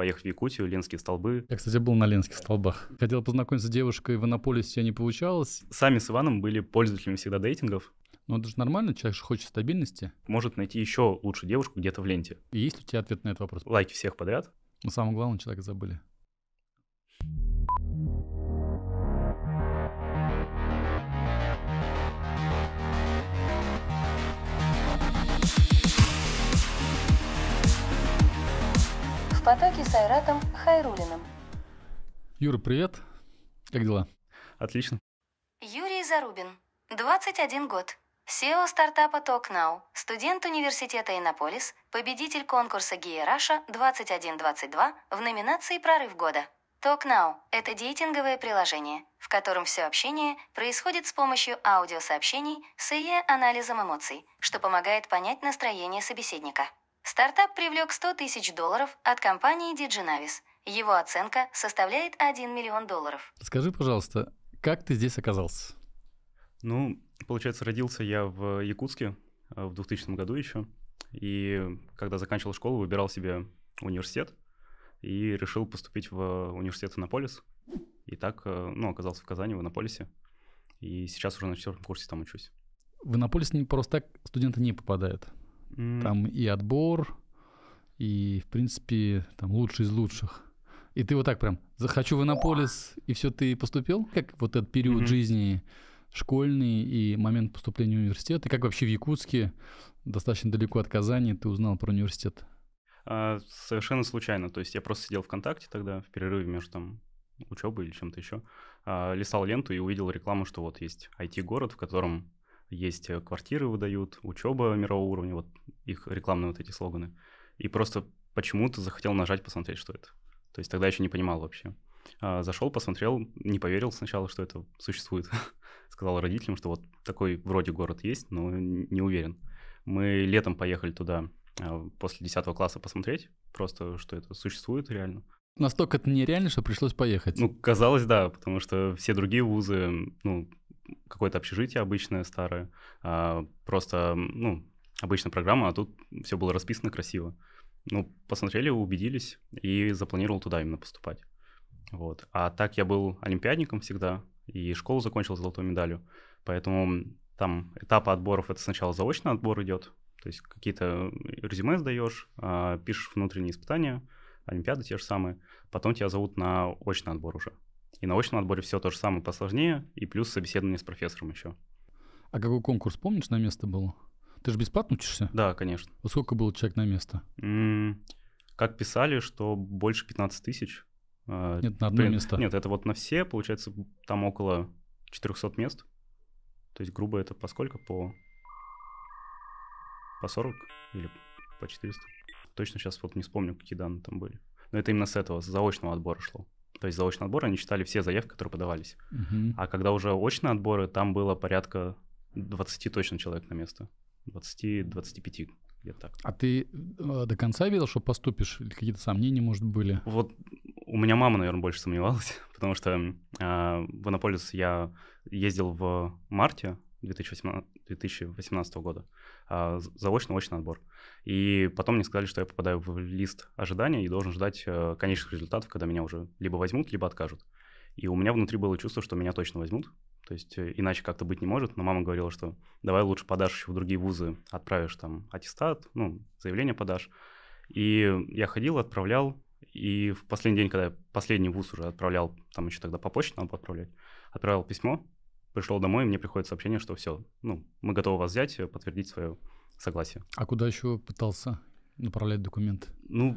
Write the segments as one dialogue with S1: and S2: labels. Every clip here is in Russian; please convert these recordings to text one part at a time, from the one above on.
S1: поехать в Якутию, Ленские столбы.
S2: Я, кстати, был на Ленских столбах. Хотел познакомиться с девушкой в Иннополисе, не получалось.
S1: Сами с Иваном были пользователями всегда дейтингов.
S2: Ну, это же нормально, человек же хочет стабильности.
S1: Может найти еще лучше девушку где-то в ленте.
S2: И есть у тебя ответ на этот вопрос?
S1: Лайки всех подряд.
S2: Мы самого главного человека забыли.
S3: В потоке с Айратом Хайрулиным.
S2: Юра, привет. Как дела?
S1: Отлично.
S3: Юрий Зарубин, 21 год. SEO стартапа TalkNow, студент университета Иннополис, победитель конкурса Гея Раша 2122 в номинации «Прорыв года». TalkNow – это дейтинговое приложение, в котором все общение происходит с помощью аудиосообщений с ИЕ-анализом эмоций, что помогает понять настроение собеседника. Стартап привлек 100 тысяч долларов от компании Diginavis. Его оценка составляет 1 миллион долларов.
S2: Скажи, пожалуйста, как ты здесь оказался?
S1: Ну, получается, родился я в Якутске э, в 2000 году еще. И когда заканчивал школу, выбирал себе университет и решил поступить в университет Иннополис. И так, э, ну, оказался в Казани, в Иннополисе. И сейчас уже на четвертом курсе там учусь.
S2: В Иннополис не просто так студенты не попадают.
S1: М,
S2: Там и отбор, и, в принципе, там лучший из лучших. И ты вот так прям захочу в Иннополис, и все, ты поступил? Как вот этот период
S1: Мгм.
S2: жизни школьный и момент поступления в университет? И как вообще в Якутске, достаточно далеко от Казани, ты узнал про университет?
S1: а, совершенно случайно. То есть я просто сидел ВКонтакте тогда, в перерыве между там учебой или чем-то еще, а, листал ленту и увидел рекламу, что вот есть IT-город, в котором есть э, квартиры выдают, учеба мирового уровня, вот их рекламные вот эти слоганы. И просто почему-то захотел нажать, посмотреть, что это. То есть тогда еще не понимал вообще. А, Зашел, посмотрел, не поверил сначала, что это существует. Сказал родителям, что вот такой вроде город есть, но не уверен. Мы летом поехали туда а, после 10 класса посмотреть, просто что это существует реально.
S2: Настолько это нереально, что пришлось поехать.
S1: Ну, казалось, да, потому что все другие вузы, ну, какое-то общежитие обычное, старое, а, просто, ну, обычная программа, а тут все было расписано красиво. Ну, посмотрели, убедились и запланировал туда именно поступать. Вот. А так я был олимпиадником всегда, и школу закончил золотой медалью, поэтому там этапы отборов, это сначала заочный отбор идет, то есть какие-то резюме сдаешь, а, пишешь внутренние испытания, олимпиады те же самые, потом тебя зовут на очный отбор уже. И на очном отборе все то же самое посложнее, и плюс собеседование с профессором еще.
S2: А какой конкурс, помнишь, на место был? Ты же бесплатно учишься?
S1: Да, конечно.
S2: Вот сколько было человек на место?
S1: М, Как писали, что больше 15 тысяч. А,
S2: Нет, на одно
S1: блин,
S2: место.
S1: Нет, это вот на все, получается, там около 400 мест. То есть, грубо это по сколько? По, по 40 или по 400? Точно сейчас вот не вспомню, какие данные там были. Но это именно с этого, с заочного отбора шло. То есть заочный отбор, они читали все заявки, которые подавались.
S2: Мгм.
S1: А когда уже очные отборы, там было порядка 20 точно человек на место. 20-25, где-то так.
S2: А ты э, до конца верил, что поступишь? Или какие-то сомнения, может, были?
S1: Вот у меня мама, наверное, больше сомневалась, потому что а, в Иннополис я ездил в марте 2018, 2018 года, а, з- заочный очный отбор. И потом мне сказали, что я попадаю в лист ожидания и должен ждать э, конечных результатов, когда меня уже либо возьмут, либо откажут. И у меня внутри было чувство, что меня точно возьмут. То есть э, иначе как-то быть не может. Но мама говорила, что давай лучше подашь еще в другие вузы, отправишь там аттестат, ну, заявление подашь. И я ходил, отправлял, и в последний день, когда я последний вуз уже отправлял, там еще тогда по почте надо было отправлять, отправил письмо, пришел домой, и мне приходит сообщение, что все, ну, мы готовы вас взять, э, подтвердить свое согласие.
S2: А куда еще пытался направлять документы?
S1: Ну,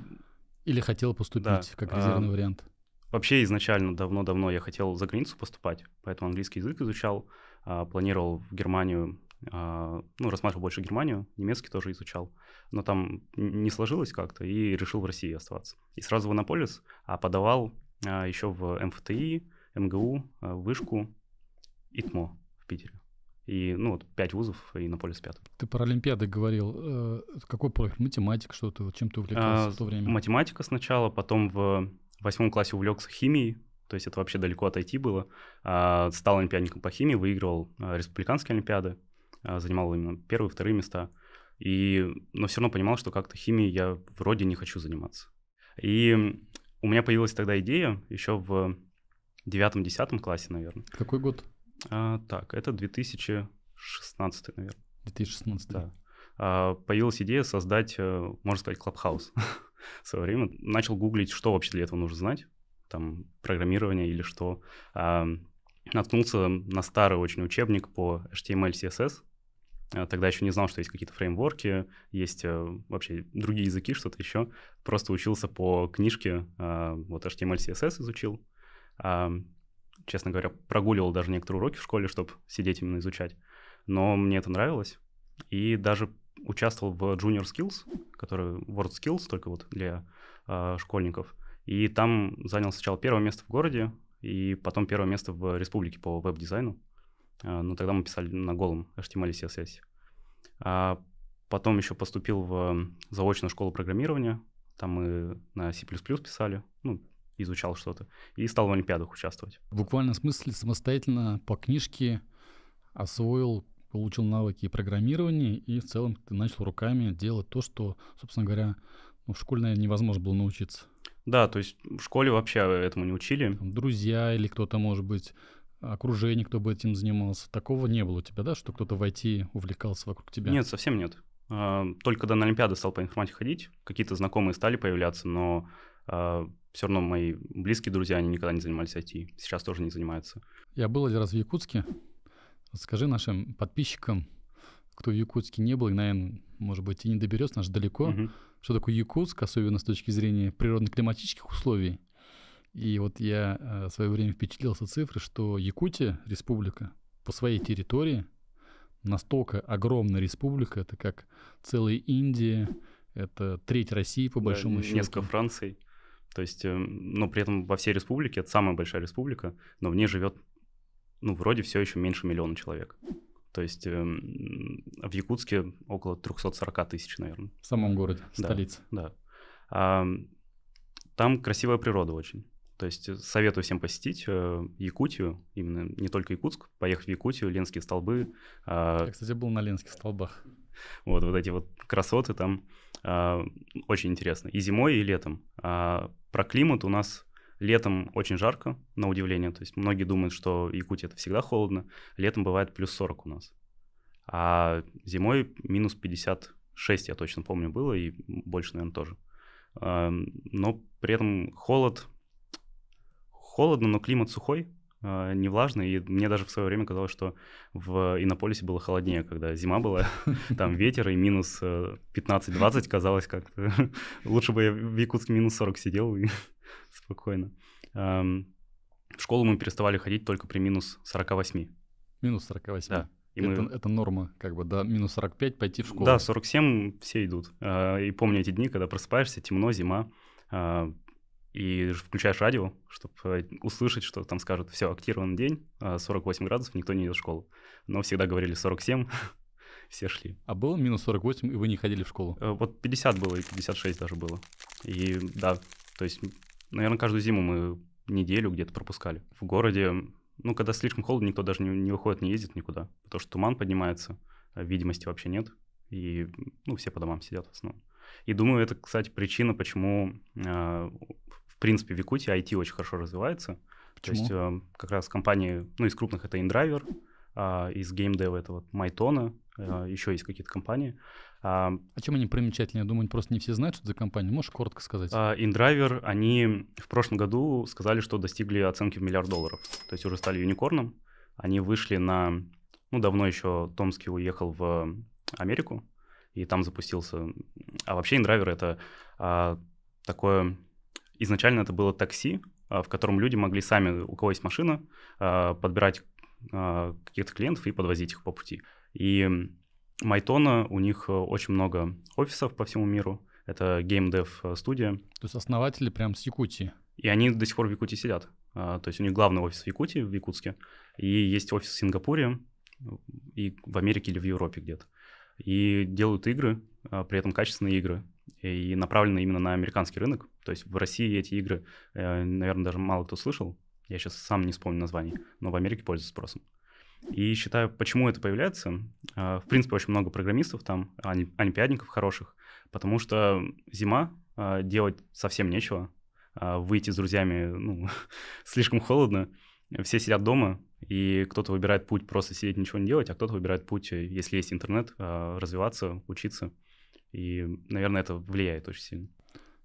S2: Или хотел поступить
S1: Да,
S2: как
S1: а,
S2: резервный вариант?
S1: Вообще изначально давно-давно я хотел за границу поступать, поэтому английский язык изучал, а, планировал в Германию, а, ну, рассматривал больше Германию, немецкий тоже изучал, но там не сложилось как-то и решил в России оставаться. И сразу в Иннополис, а подавал а, еще в МФТИ, МГУ, а, Вышку, ИТМО в Питере. И, ну, вот пять вузов, и Иннополис пятый.
S2: Ты про Олимпиады говорил. Э, Какой профиль? Математика, что ты? Вот Чем ты увлекался
S1: А,
S2: в то время?
S1: Математика сначала, потом в восьмом классе увлекся химией, то есть это вообще далеко от IT было. А, Стал олимпиадником по химии, выигрывал а, республиканские олимпиады, а, занимал именно первые, вторые места. И, но все равно понимал, что как-то химией я вроде не хочу заниматься. И у меня появилась тогда идея еще в девятом-десятом классе, наверное.
S2: Какой год?
S1: А, так, это 2016, наверное.
S2: 2016.
S1: Да. А, появилась идея создать, э, можно сказать, клабхаус в свое время. Начал гуглить, что вообще для этого нужно знать. Там программирование или что. А, наткнулся на старый очень учебник по HTML, CSS. А, тогда еще не знал, что есть какие-то фреймворки, есть э, вообще другие языки, что-то еще. Просто учился по книжке, а, вот HTML, CSS изучил. Честно говоря, прогуливал даже некоторые уроки в школе, чтобы сидеть именно изучать. Но мне это нравилось. И даже участвовал в Junior Skills, который World Skills, только вот для э, школьников. И там занял сначала первое место в городе, и потом первое место в республике по веб-дизайну. Э, ну, тогда мы писали на голом HTML и CSS. А потом еще поступил в заочную школу программирования. Там мы на C++ писали, ну, изучал что-то. И стал в Олимпиадах участвовать.
S2: В буквальном смысле самостоятельно по книжке освоил получил навыки программирования, и в целом ты начал руками делать то, что, собственно говоря, ну, в школе, наверное, невозможно было научиться.
S1: Да, то есть в школе вообще этому не учили.
S2: Там, друзья или кто-то, может быть, окружение, кто бы этим занимался. Такого не было у тебя, да, что кто-то в IT увлекался вокруг тебя?
S1: Нет, совсем нет. А, только когда на Олимпиады стал по информатике ходить, какие-то знакомые стали появляться, но а, все равно мои близкие друзья, они никогда не занимались IT. Сейчас тоже не занимаются.
S2: Я был один раз в Якутске, Скажи нашим подписчикам, кто в Якутске не был, и, наверное, может быть, и не доберется, наш далеко, угу. что такое Якутск, особенно с точки зрения природно-климатических условий. И вот я э, в свое время впечатлился цифры, что Якутия, республика, по своей территории, настолько огромная республика, это как целая Индия, это треть России, по большому да, счету.
S1: Несколько Франций. То есть, э, но при этом во всей республике, это самая большая республика, но в ней живет ну, вроде все еще меньше миллиона человек. То есть э, в Якутске около 340 тысяч, наверное.
S2: В самом городе, в
S1: да,
S2: столице.
S1: Да. А, там красивая природа очень. То есть советую всем посетить э, Якутию, именно не только Якутск, поехать в Якутию, Ленские столбы.
S2: Э, Я, кстати, был на Ленских столбах.
S1: Вот, вот эти вот красоты там э, очень интересно. И зимой, и летом. А про климат у нас Летом очень жарко, на удивление. То есть многие думают, что Якутия это всегда холодно. Летом бывает плюс 40 у нас. А зимой минус 56, я точно помню, было, и больше, наверное, тоже. Но при этом холод, холодно, но климат сухой, не влажный, и мне даже в свое время казалось, что в Иннополисе было холоднее, когда зима была, там ветер и минус 15-20 э, казалось как-то. Лучше бы я в Якутске минус 40 сидел и спокойно. В школу мы переставали ходить только при минус 48.
S2: Минус 48?
S1: Да.
S2: И это, мы... это норма, как бы до минус 45 пойти в школу.
S1: Да, 47 все идут. А, и помню эти дни, когда просыпаешься, темно, зима, а, и включаешь радио, чтобы э, услышать, что там скажут, все, актирован день, 48 а, градусов, никто не идет в школу. Но всегда говорили 47, все шли.
S2: А было минус 48, и вы не ходили в школу?
S1: Э, вот 50 было, и 56 даже было. И да, то есть Наверное, каждую зиму мы неделю где-то пропускали. В городе, ну, когда слишком холодно, никто даже не, не выходит, не ездит никуда, потому что туман поднимается, а видимости вообще нет, и, ну, все по домам сидят в основном. И думаю, это, кстати, причина, почему, э, принципе, в Якутии IT очень хорошо развивается.
S2: Почему?
S1: То есть э, как раз компании, ну, из крупных это InDriver, э, из GameDev это вот Майтона, э, еще есть какие-то компании.
S2: А, а чем они примечательны? Я думаю, просто не все знают, что это за компания. Можешь коротко сказать?
S1: А, InDriver, они в прошлом году сказали, что достигли оценки в миллиард долларов. То есть уже стали юникорном. Они вышли на... Ну, давно еще Томский уехал в Америку, и там запустился... А вообще InDriver — это а, такое... Изначально это было такси, а, в котором люди могли сами, у кого есть машина, а, подбирать а, каких-то клиентов и подвозить их по пути. И Майтона, у них э, очень много офисов по всему миру. Это э, студия.
S2: То есть основатели прям с Якутии?
S1: И они до сих пор в Якутии сидят. То есть у них главный офис в Якутии, в Якутске, и есть офис в Сингапуре, и в Америке или в Европе где-то. И делают игры, при этом качественные игры, и направлены именно на американский рынок. То есть в России эти игры, э, наверное, даже мало кто слышал. Я сейчас сам не вспомню название, но в Америке пользуются спросом. И считаю, почему это появляется. А, в принципе, очень много программистов там, олимпиадников хороших, потому что зима, а, делать совсем нечего. а, выйти с друзьями, ну, слишком холодно. Все сидят дома, и кто-то выбирает путь просто сидеть, ничего не делать, а кто-то выбирает путь, если есть интернет, развиваться, учиться. И, наверное, это влияет очень сильно.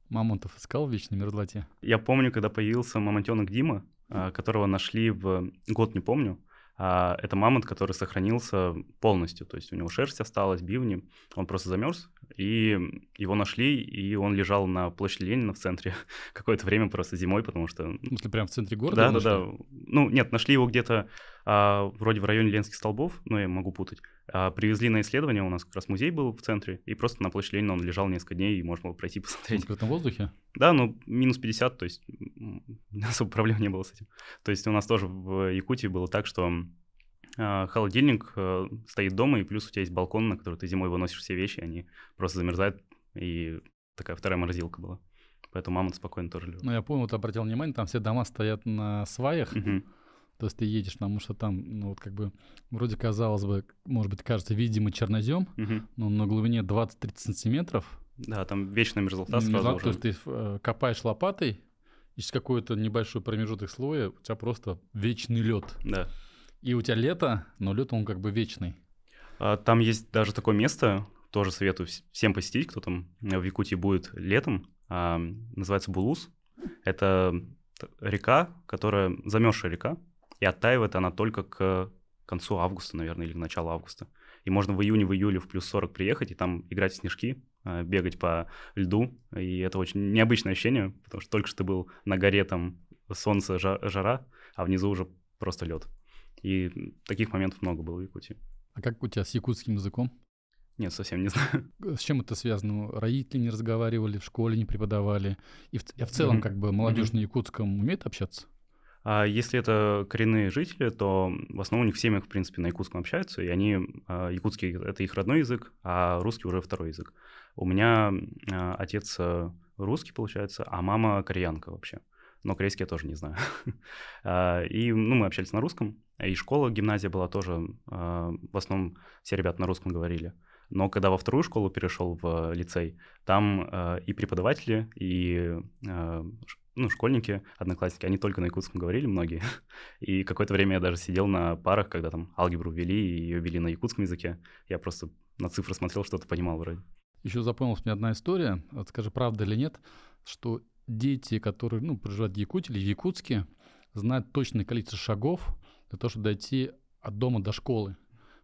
S2: Мамонтов искал в вечной мерзлоте?
S1: Я помню, когда появился мамонтенок Дима, а, которого нашли в год не помню, а, это мамонт, который сохранился полностью, то есть у него шерсть осталась, бивни, он просто замерз, и его нашли, и он лежал на площади Ленина в центре какое-то время просто зимой, потому что...
S2: В смысле, прям в центре города?
S1: Да, да, да. Ну, нет, нашли его где-то а, вроде в районе Ленских столбов, но я могу путать. А, привезли на исследование, у нас как раз музей был в центре, и просто на площади Ленина он лежал несколько дней, и можно было пройти посмотреть. В
S2: открытом воздухе?
S1: Да, ну, минус 50, то есть особо проблем не было с этим. То есть у нас тоже в Якутии было так, что а, холодильник э, стоит дома, и плюс у тебя есть балкон, на который ты зимой выносишь все вещи, они просто замерзают, и такая вторая морозилка была. Поэтому мама спокойно тоже любит.
S2: Ну, я помню, вот обратил внимание, там все дома стоят на сваях, uh-huh. То есть ты едешь, потому что там, ну, вот как бы, вроде казалось бы, может быть, кажется, видимый чернозем, uh-huh. но на глубине 20-30 сантиметров.
S1: Да, там вечная мерзлота сразу
S2: уже. То есть ты э, копаешь лопатой, и через какой-то небольшой промежуток слоя у тебя просто вечный лед.
S1: Да.
S2: И у тебя лето, но лето он как бы вечный.
S1: А, там есть даже такое место, тоже советую всем посетить, кто там в Якутии будет летом. А, называется Булус. Это река, которая замерзшая река, и оттаивает она только к концу августа, наверное, или к началу августа. И можно в июне, в июле в плюс 40 приехать и там играть в снежки, а, бегать по льду. И это очень необычное ощущение, потому что только что ты был на горе, там солнце, жара, а внизу уже просто лед. И таких моментов много было в Якутии.
S2: А как у тебя с якутским языком?
S1: Нет, совсем не знаю.
S2: С чем это связано? Родители не разговаривали, в школе не преподавали? И в, а в целом, mm-hmm. как бы, молодежь mm-hmm. на якутском умеет общаться?
S1: А если это коренные жители, то в основном у них в семьях, в принципе, на якутском общаются, и они, а, якутский — это их родной язык, а русский уже второй язык. У меня а, отец э, русский, получается, а мама кореянка вообще но корейский я тоже не знаю. А, и ну, мы общались на русском, и школа, гимназия была тоже, в основном все ребята на русском говорили. Но когда во вторую школу перешел в лицей, там а, и преподаватели, и ну, школьники, одноклассники, они только на якутском говорили, многие. И какое-то время я даже сидел на парах, когда там алгебру ввели, и ее ввели на якутском языке. Я просто на цифры смотрел, что-то понимал вроде.
S2: Еще запомнилась мне одна история, вот скажи, правда или нет, что дети, которые ну, проживают в Якутии или в Якутске, знают точное количество шагов для того, чтобы дойти от дома до школы.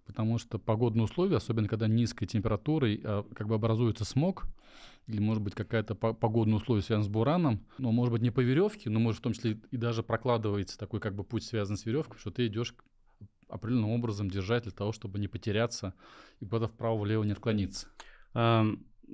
S2: Потому что погодные условия, особенно когда низкая температура, а, как бы образуется смог, или, может быть, какая-то погодное условие связано с бураном, но, может быть, не по веревке, но, может, в том числе и даже прокладывается такой как бы путь, связан с веревкой, что ты идешь определенным образом держать для того, чтобы не потеряться и куда-то вправо-влево не отклониться.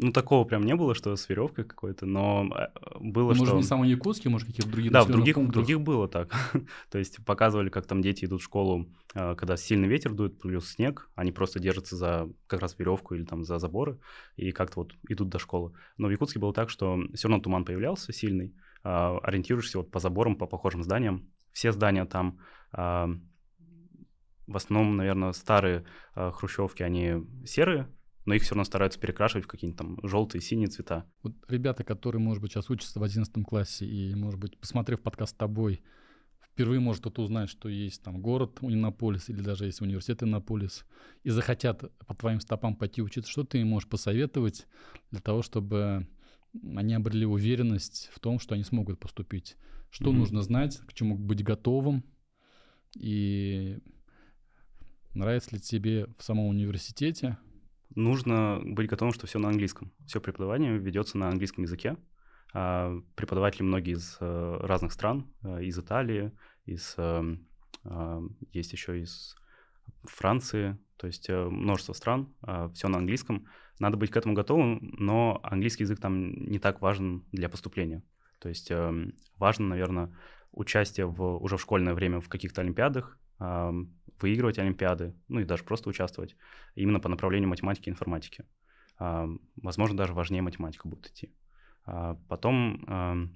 S1: Ну, такого прям не было, что с веревкой какой-то, но э, было, может, что...
S2: Может, не самый якутский, может, какие-то другие
S1: Да, в других, в других было так. То есть показывали, как там дети идут в школу, э, когда сильный ветер дует, плюс снег, они просто держатся за как раз веревку или там за заборы, и как-то вот идут до школы. Но в Якутске было так, что все равно туман появлялся сильный, а, ориентируешься вот по заборам, по похожим зданиям. Все здания там в основном, наверное, старые э, хрущевки, они серые, но их все равно стараются перекрашивать в какие-нибудь там желтые, синие цвета.
S2: Вот ребята, которые, может быть, сейчас учатся в 11 классе и, может быть, посмотрев подкаст с тобой, впервые может кто-то узнать, что есть там город Унинополис или даже есть университет Иннополис, и захотят по твоим стопам пойти учиться, что ты им можешь посоветовать для того, чтобы они обрели уверенность в том, что они смогут поступить? Что mm-hmm. нужно знать, к чему быть готовым, и нравится ли тебе в самом университете,
S1: нужно быть готовым, что все на английском. Все преподавание ведется на английском языке. А, преподаватели многие из э, разных стран, э, из Италии, из, эм, а, есть еще из Франции, то есть э, множество стран, а, все на английском. Надо быть к этому готовым, но английский язык там не так важен для поступления. То есть эм, важно, наверное, участие в, уже в школьное время в каких-то олимпиадах, выигрывать олимпиады, ну и даже просто участвовать именно по направлению математики и информатики. Возможно, даже важнее математика будет идти. А потом,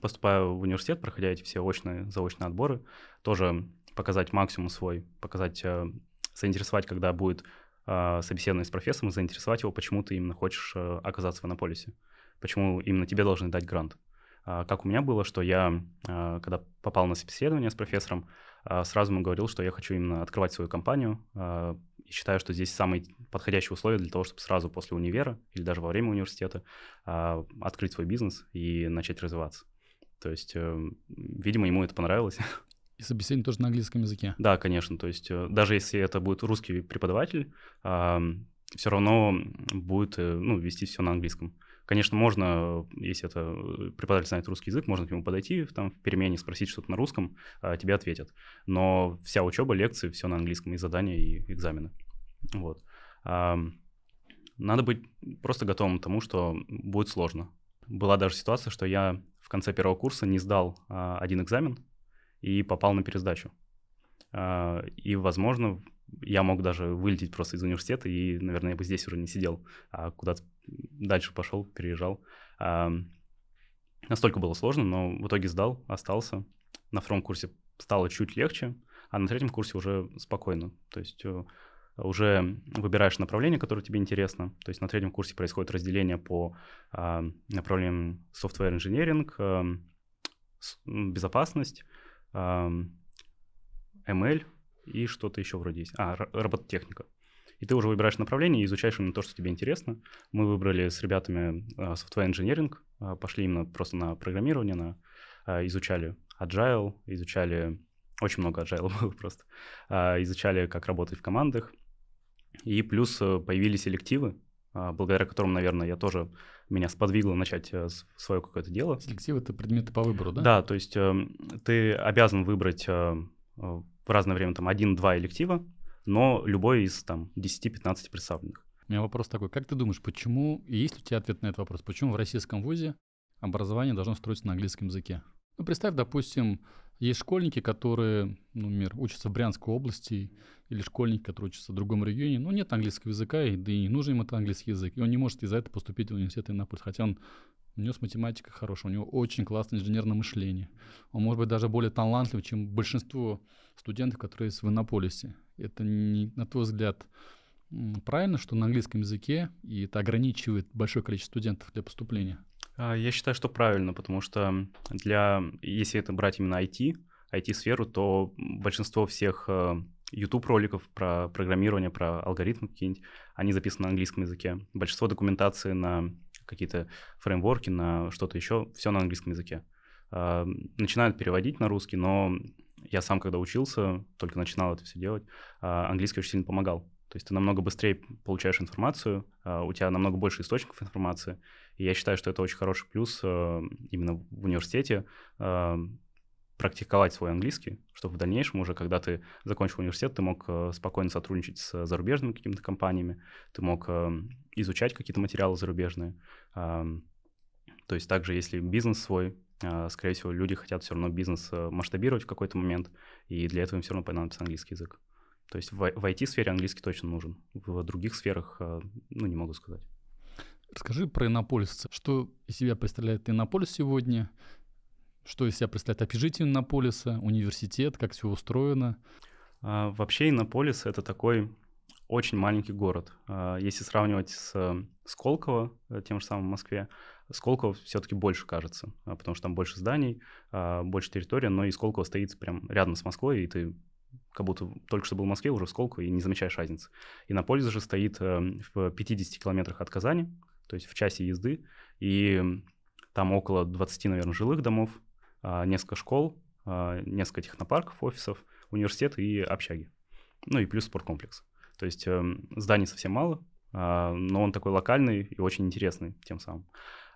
S1: поступая в университет, проходя эти все очные, заочные отборы, тоже показать максимум свой, показать, э, заинтересовать, когда будет а, собеседование с профессором, заинтересовать его, почему ты именно хочешь э, оказаться в Иннополисе, почему именно тебе должны дать грант. А, как у меня было, что я, когда попал на собеседование с профессором, сразу ему говорил, что я хочу именно открывать свою компанию, и считаю, что здесь самые подходящие условия для того, чтобы сразу после универа или даже во время университета открыть свой бизнес и начать развиваться. То есть, э, видимо, ему это понравилось.
S2: И собеседование тоже на английском языке?
S1: Да, конечно. То есть, э, даже если это будет русский преподаватель, все равно будет э, ну, вести все на английском. Конечно, можно, если это преподаватель знает русский язык, можно к нему подойти там, в перемене, спросить что-то на русском, а тебе ответят. Но вся учеба, лекции, все на английском, и задания, и экзамены. Вот. Надо быть просто готовым к тому, что будет сложно. Была даже ситуация, что я в конце первого курса не сдал а, один экзамен и попал на пересдачу. А, и, возможно, я мог даже вылететь просто из университета, и, наверное, я бы здесь уже не сидел, а куда-то дальше пошел, переезжал. А, настолько было сложно, но в итоге сдал, остался. На втором курсе стало чуть легче, а на третьем курсе уже спокойно. То есть э, уже выбираешь направление, которое тебе интересно. То есть на третьем курсе происходит разделение по а, направлениям software engineering, а, безопасность, а, ML, и что-то еще вроде есть. А, робототехника. И ты уже выбираешь направление и изучаешь именно то, что тебе интересно. Мы выбрали с ребятами uh, software engineering, uh, пошли именно просто на программирование, на, uh, изучали agile, изучали очень много agile было просто, изучали, как работать в командах. И плюс э, появились элективы, благодаря которым, наверное, я тоже меня сподвигло начать э, свое какое-то дело.
S2: Селективы — это предметы по выбору, да?
S1: Да, то есть эм, ты обязан выбрать э, в разное время там один-два электива, но любой из там 10-15 представленных.
S2: У меня вопрос такой, как ты думаешь, почему, и есть ли у тебя ответ на этот вопрос, почему в российском вузе образование должно строиться на английском языке? Ну, представь, допустим, есть школьники, которые, ну, например, учатся в Брянской области, или школьники, которые учатся в другом регионе, ну, нет английского языка, и, да и не нужен им этот английский язык, и он не может из-за этого поступить в университет Иннополис, хотя он у него с математикой хорошая, у него очень классное инженерное мышление. Он может быть даже более талантлив, чем большинство студентов, которые есть в Иннополисе. Это, не, на твой взгляд, правильно, что на английском языке, и это ограничивает большое количество студентов для поступления?
S1: А, я считаю, что правильно, потому что для, если это брать именно IT, IT-сферу, то большинство всех э, YouTube-роликов про программирование, про алгоритмы какие-нибудь, они записаны на английском языке. Большинство документации на какие-то фреймворки, на что-то еще, все на английском языке. А, начинают переводить на русский, но я сам, когда учился, только начинал это все делать, а, английский очень сильно помогал. То есть ты намного быстрее получаешь информацию, а, у тебя намного больше источников информации. И я считаю, что это очень хороший плюс именно в университете практиковать свой английский, чтобы в дальнейшем уже, когда ты закончил университет, ты мог спокойно сотрудничать с зарубежными какими-то компаниями, ты мог изучать какие-то материалы зарубежные. То есть также, если бизнес свой, скорее всего, люди хотят все равно бизнес э, масштабировать в какой-то момент, и для этого им все равно понадобится английский язык. То есть в, в IT-сфере английский точно нужен. В других сферах, ну, не могу сказать.
S2: Расскажи про Иннополис. Что из себя представляет Иннополис сегодня? Что из себя представляет общежитие Иннополиса, университет, как все устроено?
S1: А, вообще Иннополис — это такой очень маленький город. А, если сравнивать с Сколково, э, тем же самым в Москве, Сколково все-таки больше кажется, а, потому что там больше зданий, а, больше территории, но и Сколково стоит прям рядом с Москвой, и ты как будто только что был в Москве, уже в Сколково, и не замечаешь разницы. Иннополис же стоит э, в 50 километрах от Казани, то есть в часе езды, и там около 20, наверное, жилых домов, а, несколько школ, несколько технопарков, офисов, университет и общаги. Ну и плюс спорткомплекс. То есть эм, зданий совсем мало, но он такой локальный и очень интересный тем самым.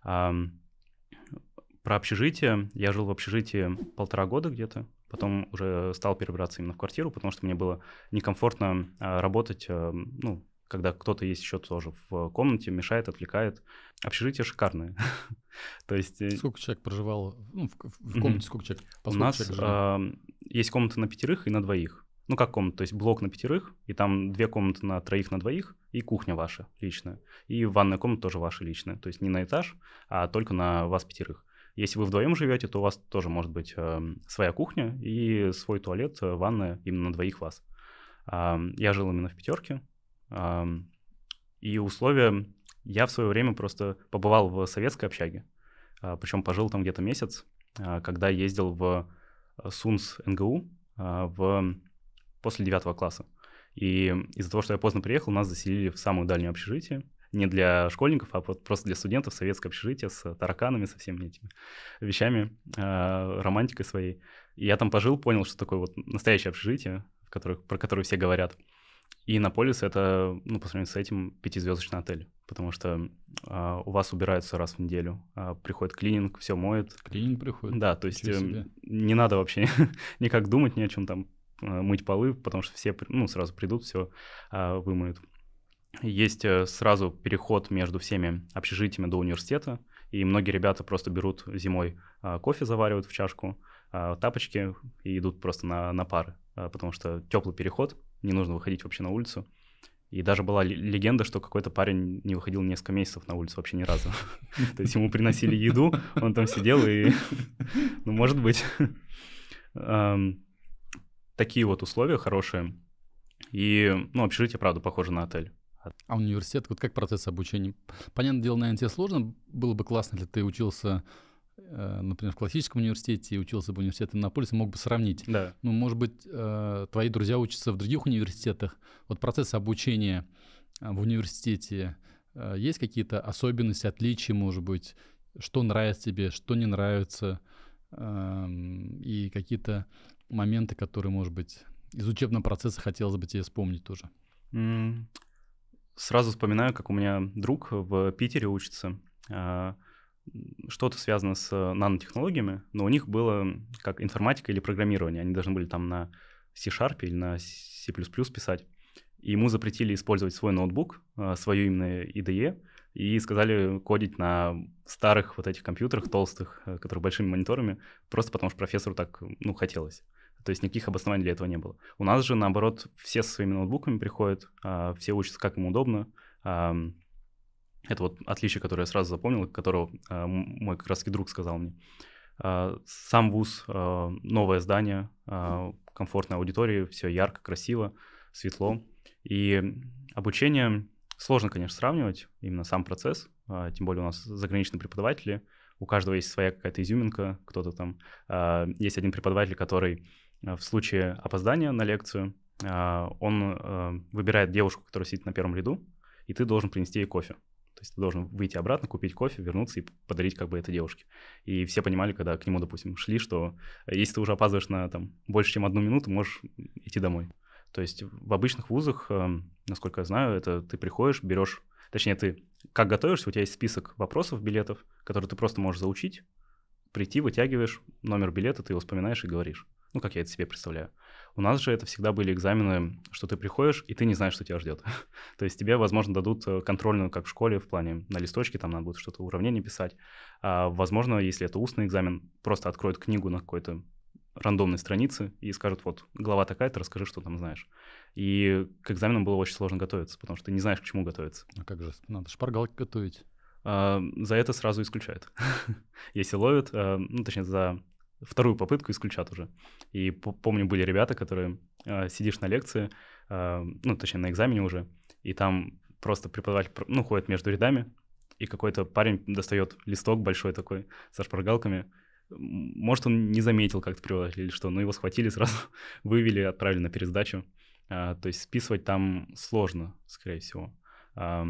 S1: Про общежитие. Я жил в общежитии полтора года где-то. Потом уже стал перебираться именно в квартиру, потому что мне было некомфортно работать эм, ну, когда кто-то есть еще тоже в комнате, мешает, отвлекает. Общежитие шикарное. То есть... Э,
S2: сколько человек проживало? Ну, в, в комнате сколько человек?
S1: У нас э, есть комната на пятерых и на двоих. Ну, как комната, то есть блок на пятерых, и там две комнаты на троих, на двоих, и кухня ваша личная. И ванная комната тоже ваша личная. То есть не на этаж, а только на вас пятерых. Если вы вдвоем живете, то у вас тоже может быть э, своя кухня и свой туалет, э, ванная именно на двоих вас. Э, я жил именно в пятерке, и условия... Я в свое время просто побывал в советской общаге. причем пожил там где-то месяц, когда ездил в СУНС НГУ в... после девятого класса. И из-за того, что я поздно приехал, нас заселили в самую дальнюю общежитие, не для школьников, а просто для студентов советское общежитие с тараканами, со всеми этими вещами, э, романтикой своей. И я там пожил, понял, что такое вот настоящее общежитие, в которых, про которое все говорят. И на полис это, ну, по сравнению с этим, пятизвездочный отель, потому что а, у вас убираются раз в неделю, а, приходит клининг, все моет.
S2: Клининг приходит?
S1: Да, то есть э, не надо вообще никак думать ни о чем там, э, мыть полы, потому что все, ну, сразу придут, все а, вымоют. Есть э, сразу переход между всеми общежитиями до университета, и многие ребята просто берут зимой а, кофе, заваривают в чашку, а, тапочки и идут просто на, на пары, а, потому что теплый переход, не нужно выходить вообще на улицу. И даже была легенда, что какой-то парень не выходил несколько месяцев на улицу вообще ни разу. То есть ему приносили еду, он там сидел и... Ну, может быть. Такие вот условия хорошие. И, ну, общежитие, правда, похоже на отель.
S2: А университет, вот как процесс обучения? Понятное дело, наверное, тебе сложно. Было бы классно, если ты учился, э, например, в классическом университете и учился бы в университете Иннополиса, мог бы сравнить.
S1: Да.
S2: Ну, может быть, э, твои друзья учатся в других университетах. Вот процесс обучения э, в университете, есть какие-то особенности, отличия, может быть? Что нравится тебе, что не нравится? Эм, и какие-то моменты, которые, может быть, из учебного процесса хотелось бы тебе вспомнить тоже.
S1: Сразу вспоминаю, как у меня друг в Питере учится. А, что-то связано с нанотехнологиями, но у них было как информатика или программирование. Они должны были там на C-Sharp или на C++ писать. И ему запретили использовать свой ноутбук, а, свою именно IDE, и сказали кодить на старых вот этих компьютерах толстых, э, которые большими мониторами, просто потому что профессору так, ну, хотелось. То есть никаких обоснований для этого не было. У нас же, наоборот, все со своими ноутбуками приходят, а, все учатся, как им удобно. Это вот отличие, которое я сразу запомнил, которого а, мой как раз друг сказал мне. А, сам вуз, новое здание, комфортная аудитория, все ярко, красиво, светло. И обучение сложно, конечно, сравнивать, именно сам процесс, тем более у нас заграничные преподаватели, у каждого есть своя какая-то изюминка, кто-то там... Есть один преподаватель, который в случае опоздания на лекцию а, он э, выбирает девушку, которая сидит на первом ряду, и ты должен принести ей кофе. То есть ты должен выйти обратно, купить кофе, вернуться и подарить как бы это девушке. И все понимали, когда к нему, допустим, шли, что если ты уже опаздываешь на там больше, чем одну минуту, можешь идти домой. То есть в обычных вузах, э, насколько я знаю, это ты приходишь, берешь, точнее ты как готовишься, у тебя есть список вопросов, билетов, которые ты просто можешь заучить, прийти, вытягиваешь номер билета, ты его вспоминаешь и говоришь. Ну, как я это себе представляю. У нас же это всегда были экзамены, что ты приходишь, и ты не знаешь, что тебя ждет. То есть тебе, возможно, дадут э, контрольную, как в школе, в плане на листочке, там надо будет что-то уравнение писать. А, возможно, если это устный экзамен, просто откроют книгу на какой-то рандомной странице и скажут, вот, глава такая-то, расскажи, что там знаешь. И к экзаменам было очень сложно готовиться, потому что ты не знаешь, к чему готовиться.
S2: А как же, надо шпаргалки готовить.
S1: А, за это сразу исключают. Если ловят, а, ну, точнее, за вторую попытку исключат уже. И помню, были ребята, которые э, сидишь на лекции, э, ну, точнее, на экзамене уже, и там просто преподаватель, ну, ходит между рядами, и какой-то парень достает листок большой такой со шпаргалками. Может, он не заметил как-то преподаватель или что, но его схватили сразу, вывели, отправили на пересдачу. А, то есть списывать там сложно, скорее всего. А,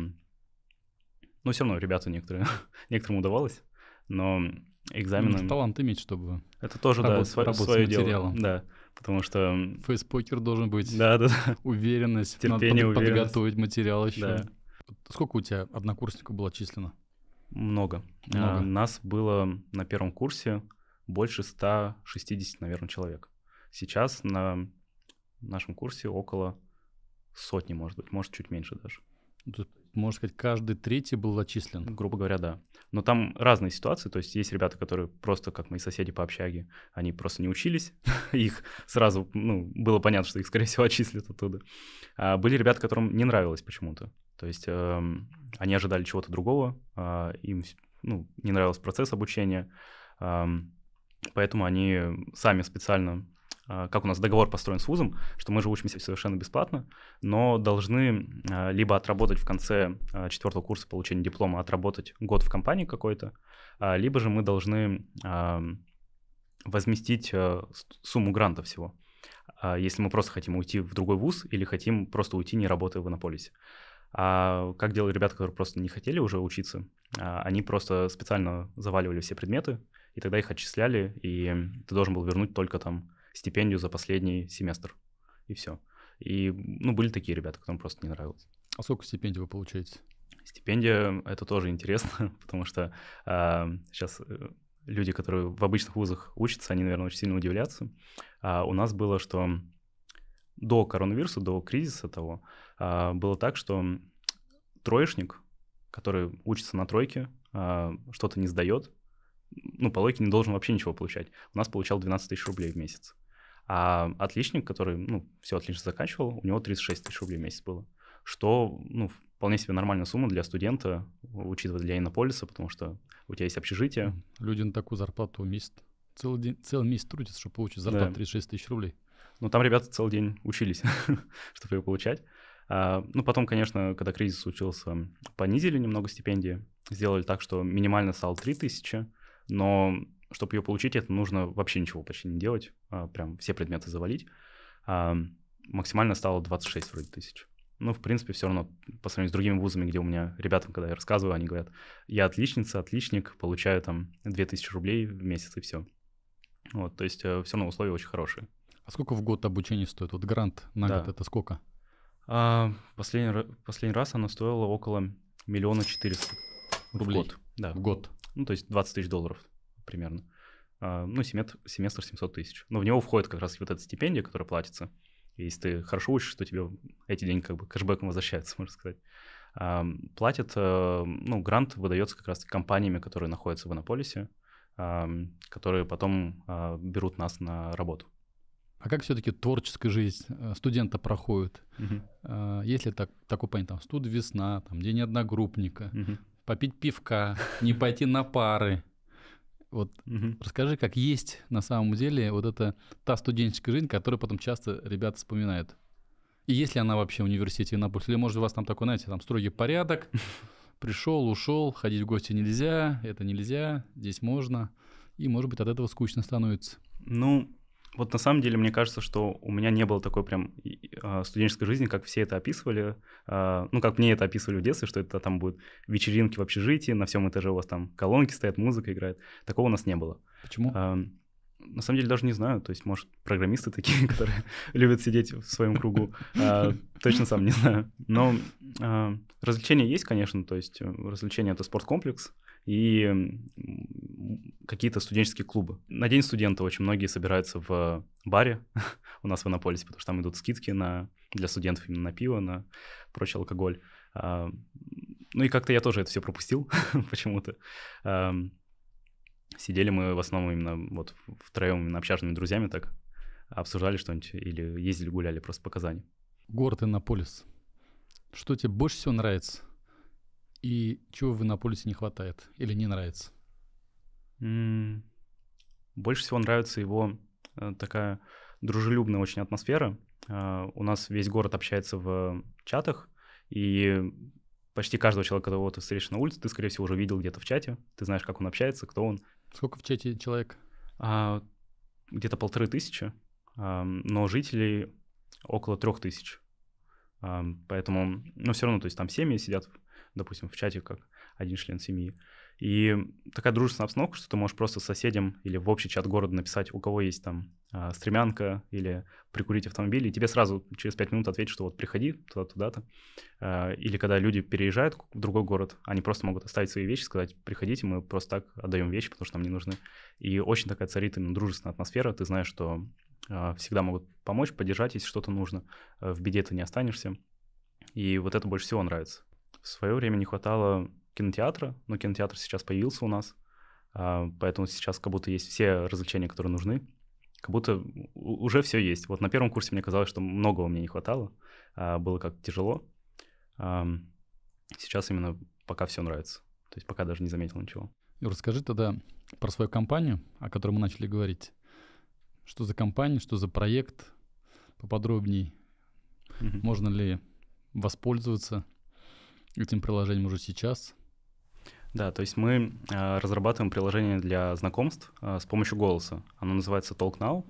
S1: но все равно ребята некоторые, некоторым удавалось. Но экзамены...
S2: Ну, талант иметь, чтобы
S1: Это тоже, работать, да, сво- свое дело. Да, потому что...
S2: Фейспокер должен быть.
S1: Да, да, да.
S2: Уверенность.
S1: Терпение,
S2: Надо уверенность. подготовить материал еще.
S1: Да.
S2: Сколько у тебя однокурсников было численно?
S1: Много. Много. А, нас было на первом курсе больше 160, наверное, человек. Сейчас на нашем курсе около сотни, может быть, может, чуть меньше даже.
S2: Можно сказать, каждый третий был зачислен.
S1: Грубо говоря, да. Но там разные ситуации, то есть есть ребята, которые просто, как мои соседи по общаге, они просто не учились, их сразу, ну, было понятно, что их, скорее всего, отчислят оттуда. А были ребята, которым не нравилось почему-то, то есть э, они ожидали чего-то другого, э, им, ну, не нравился процесс обучения, э, поэтому они сами специально как у нас договор построен с вузом, что мы же учимся совершенно бесплатно, но должны а, либо отработать в конце а, четвертого курса получения диплома, отработать год в компании какой-то, либо же мы должны возместить сумму гранта всего, если мы просто хотим уйти в другой вуз или хотим просто уйти, не работая в Иннополисе. А как делали ребята, которые просто не хотели уже учиться, они просто специально заваливали все предметы, и тогда их отчисляли, и ты должен был вернуть только там стипендию за последний семестр, и все. И, ну, были такие ребята, которым просто не нравилось.
S2: А сколько стипендий вы получаете?
S1: Стипендия — это тоже интересно, потому что а, сейчас э, люди, которые в обычных вузах учатся, они, наверное, очень сильно удивлятся. А у нас было, что до коронавируса, до кризиса того, а, было так, что троечник, который учится на тройке, а, что-то не сдает, ну, по логике не должен вообще ничего получать. У нас получал 12 тысяч рублей в месяц. А отличник, который, ну, все отлично заканчивал, у него 36 тысяч рублей в месяц было. Что, ну, вполне себе нормальная сумма для студента, учитывая для Иннополиса, потому что у тебя есть общежитие.
S2: Люди на такую зарплату месяц, целый, день, целый месяц трудятся, чтобы получить зарплату да. 36 тысяч рублей.
S1: Ну, там ребята целый день учились, чтобы ее получать. А, ну, потом, конечно, когда кризис случился, понизили немного стипендии, сделали так, что минимально стало 3 тысячи, но чтобы ее получить, это нужно вообще ничего почти не делать, а, прям все предметы завалить. Максимально стало 26 вроде тысяч. Ну, в принципе, все равно по сравнению с другими вузами, где у меня ребятам, когда я рассказываю, они говорят, я отличница, отличник, получаю там 2000 рублей в месяц и все. Вот, то есть э, все равно условия очень хорошие.
S2: А сколько в год обучение стоит? Вот грант на да. год это сколько?
S1: А, последний, последний раз оно стоило около миллиона четыреста рублей. В год.
S2: Да. В год.
S1: Ну, то есть 20 тысяч долларов примерно. А, ну, семестр, семестр 700 тысяч. Но в него входит как раз вот эта стипендия, которая платится. И если ты хорошо учишься, то тебе эти деньги как бы кэшбэком возвращаются, можно сказать. А, платят, э, ну, грант выдается как раз компаниями, которые находятся в Иннополисе, а, которые потом берут нас на работу.
S2: А как все-таки творческая жизнь э, студента проходит? Угу. Есть ли так, такое понятие, там, студ весна, там, день одногруппника, угу. попить пивка, не пойти на пары? Вот угу. расскажи, как есть на самом деле вот эта та студенческая жизнь, которую потом часто ребята вспоминают. И есть ли она вообще в университете Иннополис? Или, может, у вас там такой, знаете, там строгий порядок, пришел, ушел, ходить в гости нельзя, это нельзя, здесь можно, и, может быть, от этого скучно становится.
S1: Ну, вот на самом деле мне кажется, что у меня не было такой прям а, студенческой жизни, как все это описывали. А, ну, как мне это описывали в детстве, что это там будут вечеринки в общежитии, на всем этаже у вас там колонки стоят, музыка играет. Такого у нас не было.
S2: Почему? А,
S1: на самом деле даже не знаю. То есть, может, программисты такие, которые любят сидеть в своем кругу. Точно сам не знаю. Но развлечения есть, конечно. То есть развлечения — это спорткомплекс и какие-то студенческие клубы. На День студента очень многие собираются в баре у нас в Иннополисе, потому что там идут скидки на, для студентов именно на пиво, на прочий алкоголь. А, ну и как-то я тоже это все пропустил почему-то. А, сидели мы в основном именно вот втроем именно общажными друзьями так, обсуждали что-нибудь или ездили гуляли просто по Казани.
S2: Город Иннополис. Что тебе больше всего нравится? И чего в Иннополисе не хватает или не нравится?
S1: Mm. Больше всего нравится его э, такая дружелюбная очень атмосфера. Э, у нас весь город общается в чатах, и почти каждого человека, которого ты встретишь на улице, ты, скорее всего, уже видел где-то в чате. Ты знаешь, как он общается, кто он.
S2: Сколько в чате человек?
S1: А, где-то полторы тысячи, а, но жителей около трех тысяч. А, поэтому, ну, все равно, то есть там семьи сидят допустим, в чате как один член семьи. И такая дружественная обстановка, что ты можешь просто соседям или в общий чат города написать, у кого есть там а, стремянка или прикурить автомобиль, и тебе сразу через пять минут ответят, что вот приходи туда-туда-то. А, или когда люди переезжают в другой город, они просто могут оставить свои вещи, сказать, приходите, мы просто так отдаем вещи, потому что нам не нужны. И очень такая царит именно дружественная атмосфера, ты знаешь, что а, всегда могут помочь, поддержать, если что-то нужно. В беде ты не останешься. И вот это больше всего нравится. В свое время не хватало кинотеатра, но кинотеатр сейчас появился у нас, а, поэтому сейчас как будто есть все развлечения, которые нужны, как будто уже все есть. Вот на первом курсе мне казалось, что многого мне не хватало, а, было как тяжело. Сейчас именно пока все нравится, то есть пока даже не заметил ничего.
S2: Расскажи тогда про свою компанию, о которой мы начали говорить. Что за компания, что за проект? Поподробней. Mm-hmm. Можно ли воспользоваться этим приложением уже сейчас?
S1: Да, то есть мы э, разрабатываем приложение для знакомств э, с помощью голоса. Оно называется Talk Now.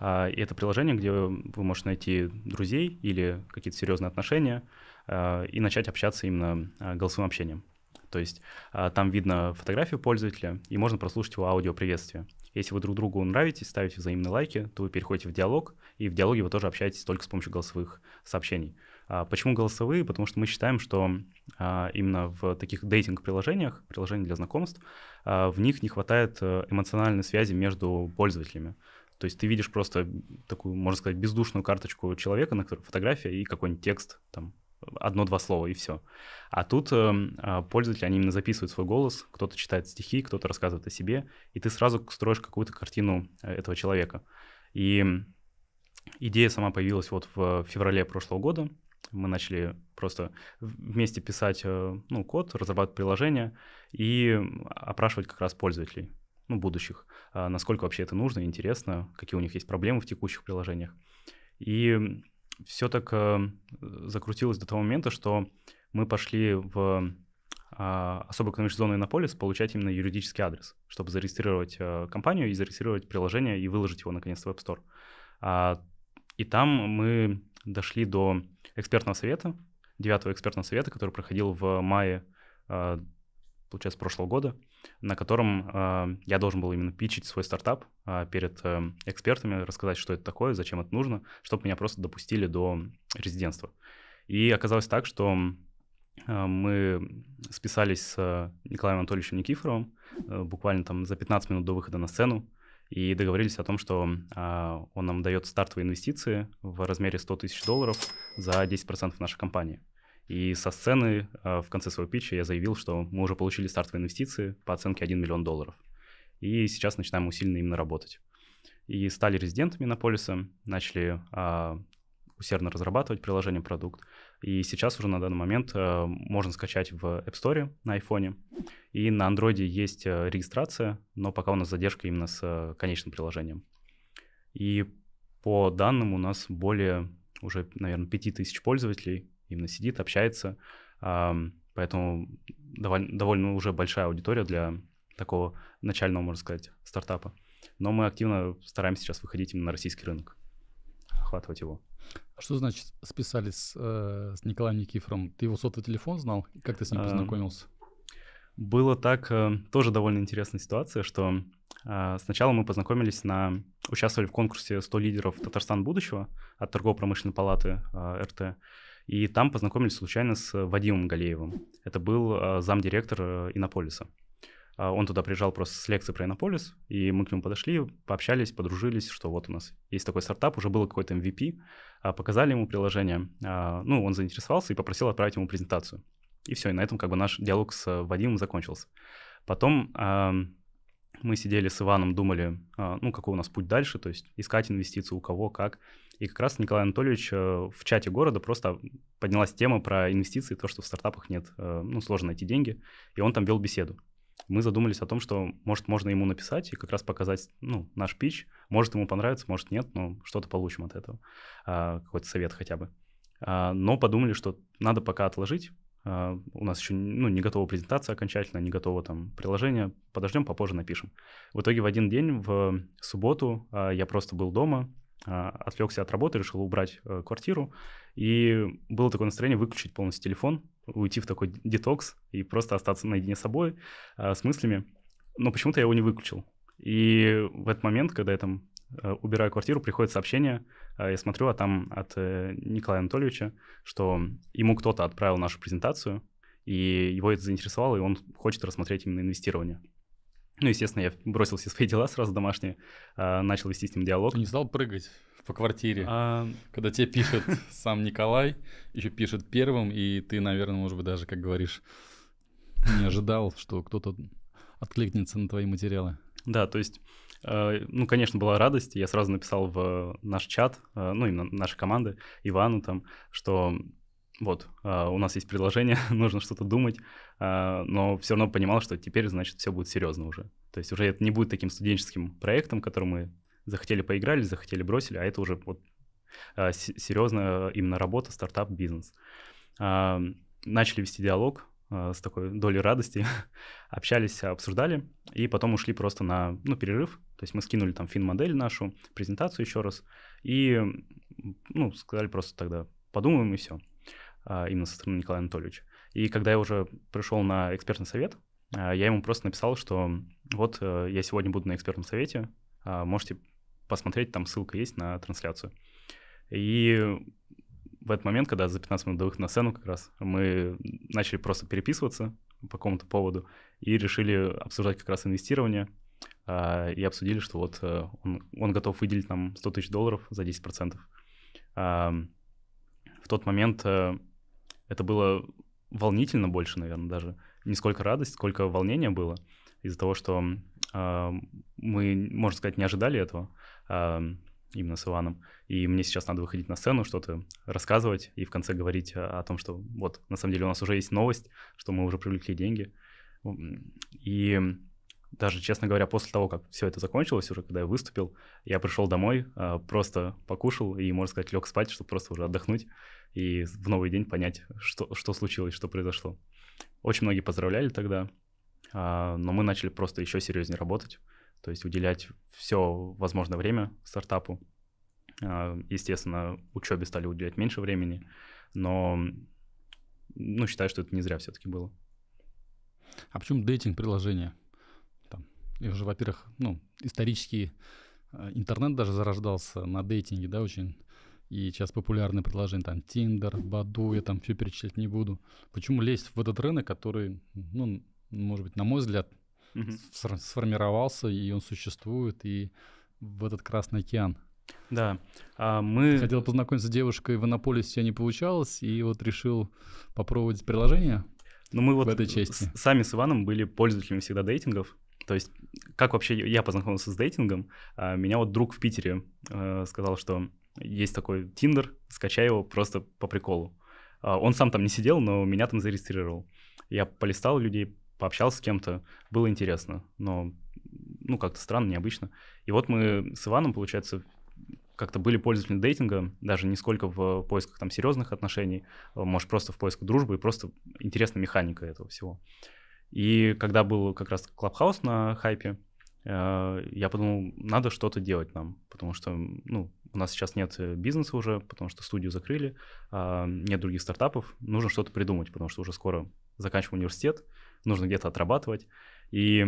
S1: Э, и это приложение, где вы можете найти друзей или какие-то серьезные отношения э, и начать общаться именно э, голосовым общением. То есть э, там видно фотографию пользователя, и можно прослушать его аудиоприветствие. Если вы друг другу нравитесь, ставите взаимные лайки, то вы переходите в диалог, и в диалоге вы тоже общаетесь только с помощью голосовых сообщений. А почему голосовые? Потому что мы считаем, что а, именно в таких дейтинг-приложениях, приложениях для знакомств, а, в них не хватает э, эмоциональной связи между пользователями. То есть ты видишь просто такую, можно сказать, бездушную карточку человека, на которой фотография и какой-нибудь текст, там, одно-два слова и все. А тут э, пользователи, они именно записывают свой голос, кто-то читает стихи, кто-то рассказывает о себе, и ты сразу строишь какую-то картину э, этого человека. И идея сама появилась вот в феврале прошлого года. Мы начали просто вместе писать э, ну, код, разрабатывать приложение и опрашивать как раз пользователей, ну, будущих, а насколько вообще это нужно, интересно, какие у них есть проблемы в текущих приложениях. И все так э, закрутилось до того момента, что мы пошли в э, особую экономическую зону Иннополис получать именно юридический адрес, чтобы зарегистрировать э, компанию и зарегистрировать приложение и выложить его наконец в App Store. А, и там мы дошли до экспертного совета, девятого экспертного совета, который проходил в мае, э, получается, прошлого года на котором э, я должен был именно пичить свой стартап э, перед экспертами, рассказать, что это такое, зачем это нужно, чтобы меня просто допустили до резидентства. И оказалось так, что мы списались с Николаем Анатольевичем Никифоровым буквально там за 15 минут до выхода на сцену и договорились о том, что э, он нам дает стартовые инвестиции в размере 100 тысяч долларов за 10% нашей компании. И со сцены э, в конце своего питча я заявил, что мы уже получили стартовые инвестиции по оценке 1 миллион долларов. И сейчас начинаем усиленно именно работать. И стали резидентами на полиса, начали а, усердно разрабатывать приложение, продукт. И сейчас уже на данный момент а, можно скачать в App Store на iPhone. И на Android есть а, регистрация, но пока у нас задержка именно с а, конечным приложением. И по данным у нас более уже, наверное, 5000 пользователей именно сидит, общается. Поэтому довольно, довольно уже большая аудитория для такого начального, можно сказать, стартапа. Но мы активно стараемся сейчас выходить именно на российский рынок, охватывать его.
S2: А что значит списались э, с Николаем Никифором? Ты его сотовый телефон знал? Как ты с ним познакомился?
S1: Было так, э, тоже довольно интересная ситуация, что э, сначала мы познакомились на... Участвовали в конкурсе 100 лидеров Татарстан будущего от торгово-промышленной палаты э, РТ. И там познакомились случайно с Вадимом Галеевым. Это был э, замдиректор э, Иннополиса. А, он туда приезжал просто с лекции про Иннополис, и мы к нему подошли, пообщались, подружились, что вот у нас есть такой стартап, уже был какой-то MVP, а, показали ему приложение. А, ну, он заинтересовался и попросил отправить ему презентацию. И все, и на этом как бы наш диалог с Вадимом закончился. Потом мы сидели с Иваном, думали, ну, какой у нас путь дальше, то есть искать инвестиции у кого, как. И как раз Николай Анатольевич э, в чате города просто поднялась тема про инвестиции, то, что в стартапах нет, э, ну, сложно найти деньги, и он там вел беседу. Мы задумались о том, что, может, можно ему написать и как раз показать, ну, наш пич. Может, ему понравится, может, нет, но что-то получим от этого, а, какой-то совет хотя бы. А, но подумали, что надо пока отложить, Uh, у нас еще ну, не готова презентация окончательно, не готово там приложение. Подождем, попозже напишем. В итоге в один день, в субботу, uh, я просто был дома, а, отвлекся от работы, решил убрать э, квартиру, и было такое настроение выключить полностью телефон, уйти в такой детокс и просто остаться наедине с собой, а, с мыслями. Но почему-то я его не выключил. И в этот момент, когда я там э, убираю квартиру, приходит сообщение, а, я смотрю, а там от э, Николая Анатольевича, что ему кто-то отправил нашу презентацию, и его это заинтересовало, и он хочет рассмотреть именно инвестирование. Ну, естественно, я бросил все свои дела сразу домашние, э, начал вести с ним диалог.
S2: Ты не стал прыгать по квартире, а... когда тебе пишет сам Николай, еще пишет первым, и ты, наверное, может быть, даже, как говоришь, не ожидал, что кто-то откликнется на твои материалы.
S1: Да, то есть, э, ну, конечно, была радость. Я сразу написал в наш чат, э, ну, именно нашей команды, Ивану там, что вот, uh, у нас есть предложение, нужно что-то думать, uh, но все равно понимал, что теперь, значит, все будет серьезно уже. То есть уже это не будет таким студенческим проектом, который мы захотели поиграли, захотели бросили, а это уже вот а, серьезная именно работа, стартап, бизнес. А, начали вести диалог а, с такой долей радости, общались, обсуждали, и потом ушли просто на ну, перерыв. То есть мы скинули там фин-модель нашу, презентацию еще раз, и ну, сказали просто тогда подумаем и все, именно со стороны Николая Анатольевича. И когда я уже пришел на экспертный совет, я ему просто написал, что вот э, я сегодня буду на экспертном совете, можете посмотреть, там ссылка есть на трансляцию. И в этот момент, когда за 15 минут до выхода на сцену как раз, мы начали просто переписываться по какому-то поводу и решили обсуждать как раз инвестирование, а, и обсудили, что вот э, он, он готов выделить нам 100 тысяч долларов за 10%. А, в тот момент э, это было волнительно больше, наверное, даже. Не сколько радость, сколько волнения было из-за того, что а, мы, можно сказать, не ожидали этого именно с Иваном. И мне сейчас надо выходить на сцену, что-то рассказывать и в конце говорить о, о том, что вот, на самом деле у нас уже есть новость, что мы уже привлекли деньги. И даже, честно говоря, после того, как все это закончилось, уже когда я выступил, я пришел домой, а, просто покушал и, можно сказать, лег спать, чтобы просто уже отдохнуть и в новый день понять, что, что случилось, что произошло. Очень многие поздравляли тогда, а, но мы начали просто еще серьезнее работать то есть уделять все возможное время стартапу. А, естественно, учебе стали уделять меньше времени, но ну, считаю, что это не зря все-таки было.
S2: А почему дейтинг-приложение? И уже, во-первых, ну, исторический а, интернет даже зарождался на дейтинге, да, очень. И сейчас популярные приложения, там, Tinder, Баду, я там все перечислять не буду. Почему лезть в этот рынок, который, ну, может быть, на мой взгляд, угу. сформировался, и он существует, и в этот Красный океан.
S1: Да, а мы...
S2: Хотел познакомиться с девушкой в Иннополисе, не получалось, и вот решил попробовать приложение
S1: ну, мы вот сами с Иваном были пользователями всегда дейтингов. То есть, как вообще я познакомился с дейтингом? А, меня вот друг в Питере э, сказал, что есть такой Тиндер, скачай его просто по приколу. А, он сам там не сидел, но меня там зарегистрировал. Я полистал людей, пообщался с кем-то, было интересно, но, ну, как-то странно, необычно. И вот мы с Иваном, получается, как-то были пользователями дейтинга, даже не сколько в поисках там серьезных отношений, а, может, просто в поисках дружбы, и просто интересная механика этого всего. И когда был как раз Клабхаус на хайпе, э, я подумал, надо что-то делать нам, потому что, ну, у нас сейчас нет бизнеса уже, потому что студию закрыли, а, нет других стартапов, нужно что-то придумать, потому что уже скоро заканчиваем университет, нужно где-то отрабатывать. И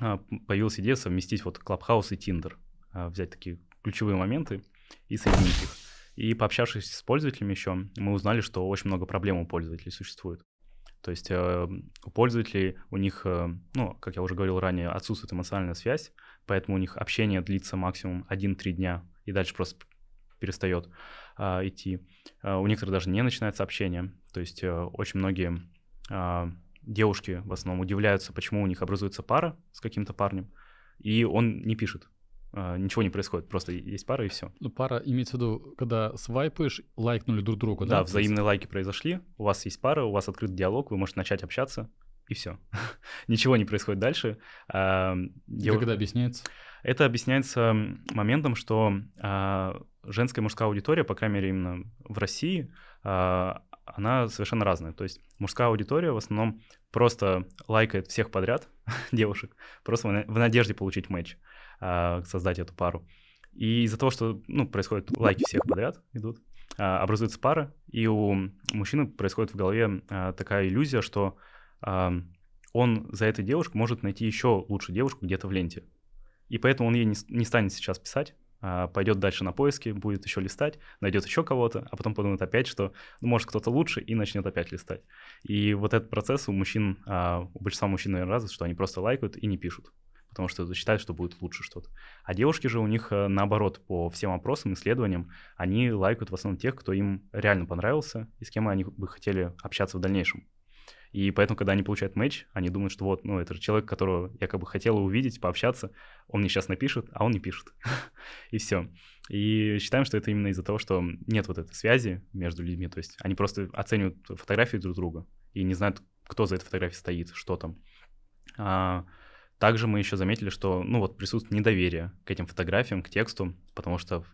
S1: а, появилась идея совместить вот Clubhouse и Tinder, а, взять такие ключевые моменты и соединить их. И пообщавшись с пользователями еще, мы узнали, что очень много проблем у пользователей существует. То есть э, у пользователей, у них, э, ну, как я уже говорил ранее, отсутствует эмоциональная связь, поэтому у них общение длится максимум 1-3 дня, и дальше просто перестает э, идти. Э, у некоторых даже не начинается общение. То есть э, очень многие э, девушки в основном удивляются, почему у них образуется пара с каким-то парнем, и он не пишет. Uh, ничего не происходит, просто есть пара и все.
S2: Ну, пара имеется в виду, когда свайпаешь, лайкнули друг друга, да?
S1: Да, взаимные лайки произошли, у вас есть пара, у вас открыт диалог, вы можете начать общаться, и все. ничего не происходит дальше.
S2: Uh, дев... Как это объясняется?
S1: Это объясняется моментом, что uh, женская и мужская аудитория, по крайней мере, именно в России, она совершенно разная. То есть мужская аудитория в основном просто лайкает всех подряд девушек, просто в надежде получить матч, а, создать эту пару. И из-за того, что ну, происходит лайки всех подряд идут, а, образуется пара, и у мужчины происходит в голове а, такая иллюзия, что он за этой девушкой может найти еще лучшую девушку где-то в ленте. И поэтому он ей не станет сейчас писать, пойдет дальше на поиски, будет еще листать, найдет еще кого-то, а потом подумает опять, что ну, может кто-то лучше и начнет опять листать. И вот этот процесс у мужчин, у большинства мужчин, наверное, развит, что они просто лайкают и не пишут, потому что считают, что будет лучше что-то. А девушки же у них э, наоборот, по всем опросам, исследованиям, они лайкают в основном тех, кто им реально понравился и с кем они бы хотели общаться в дальнейшем. И поэтому, когда они получают матч, они думают, что вот, ну, это же человек, которого я как бы хотела увидеть, пообщаться, он мне сейчас напишет, а он не пишет. и все. И считаем, что это именно из-за того, что нет вот этой связи между людьми, то есть они просто оценивают фотографии друг друга и не знают, кто за этой фотографией стоит, что там. А, Также мы еще заметили, что, ну вот, присутствует недоверие к этим фотографиям, к тексту, потому что